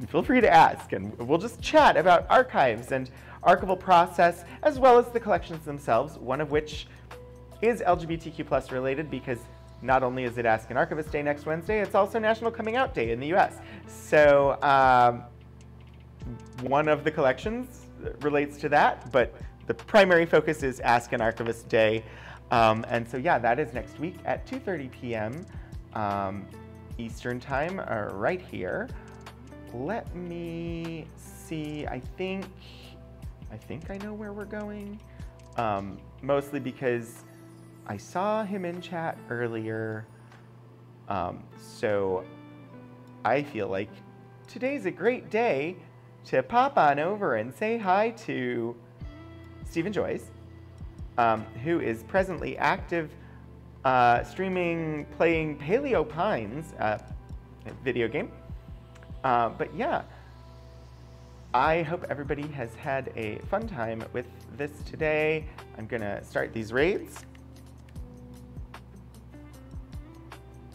feel free to ask, and we'll just chat about archives and archival process, as well as the collections themselves, one of which is LGBTQ plus related because not only is it Ask an Archivist Day next Wednesday, it's also National Coming Out Day in the US. So um, one of the collections relates to that, but the primary focus is Ask an Archivist Day. Um, and so yeah, that is next week at 2.30 p.m. Um, Eastern Time, uh, right here. Let me see, I think, I think I know where we're going. Um, mostly because I saw him in chat earlier. Um, so I feel like today's a great day to pop on over and say hi to Stephen Joyce, um, who is presently active uh, streaming, playing Paleo Pines uh, video game. Uh, but yeah, I hope everybody has had a fun time with this today. I'm gonna start these raids.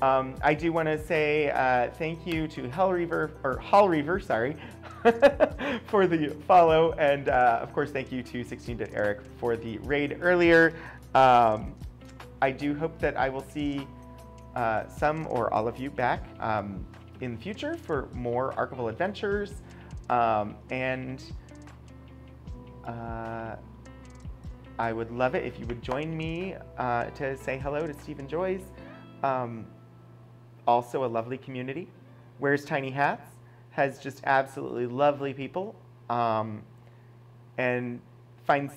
Um, I do want to say uh, thank you to Hellreaver, or Hallreaver, sorry, for the follow, and uh, of course thank you to 16-bit Eric for the raid earlier. Um, I do hope that I will see uh, some or all of you back um, in the future for more archival adventures. Um, and uh, I would love it if you would join me uh, to say hello to Stephen Joyce. Um, also a lovely community. Wears Tiny Hats, has just absolutely lovely people, um, and finds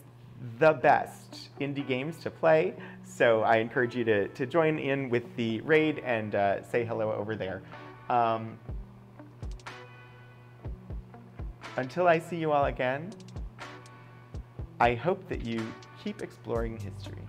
the best indie games to play. So I encourage you to, to join in with the raid and uh, say hello over there. Um, until I see you all again, I hope that you keep exploring history.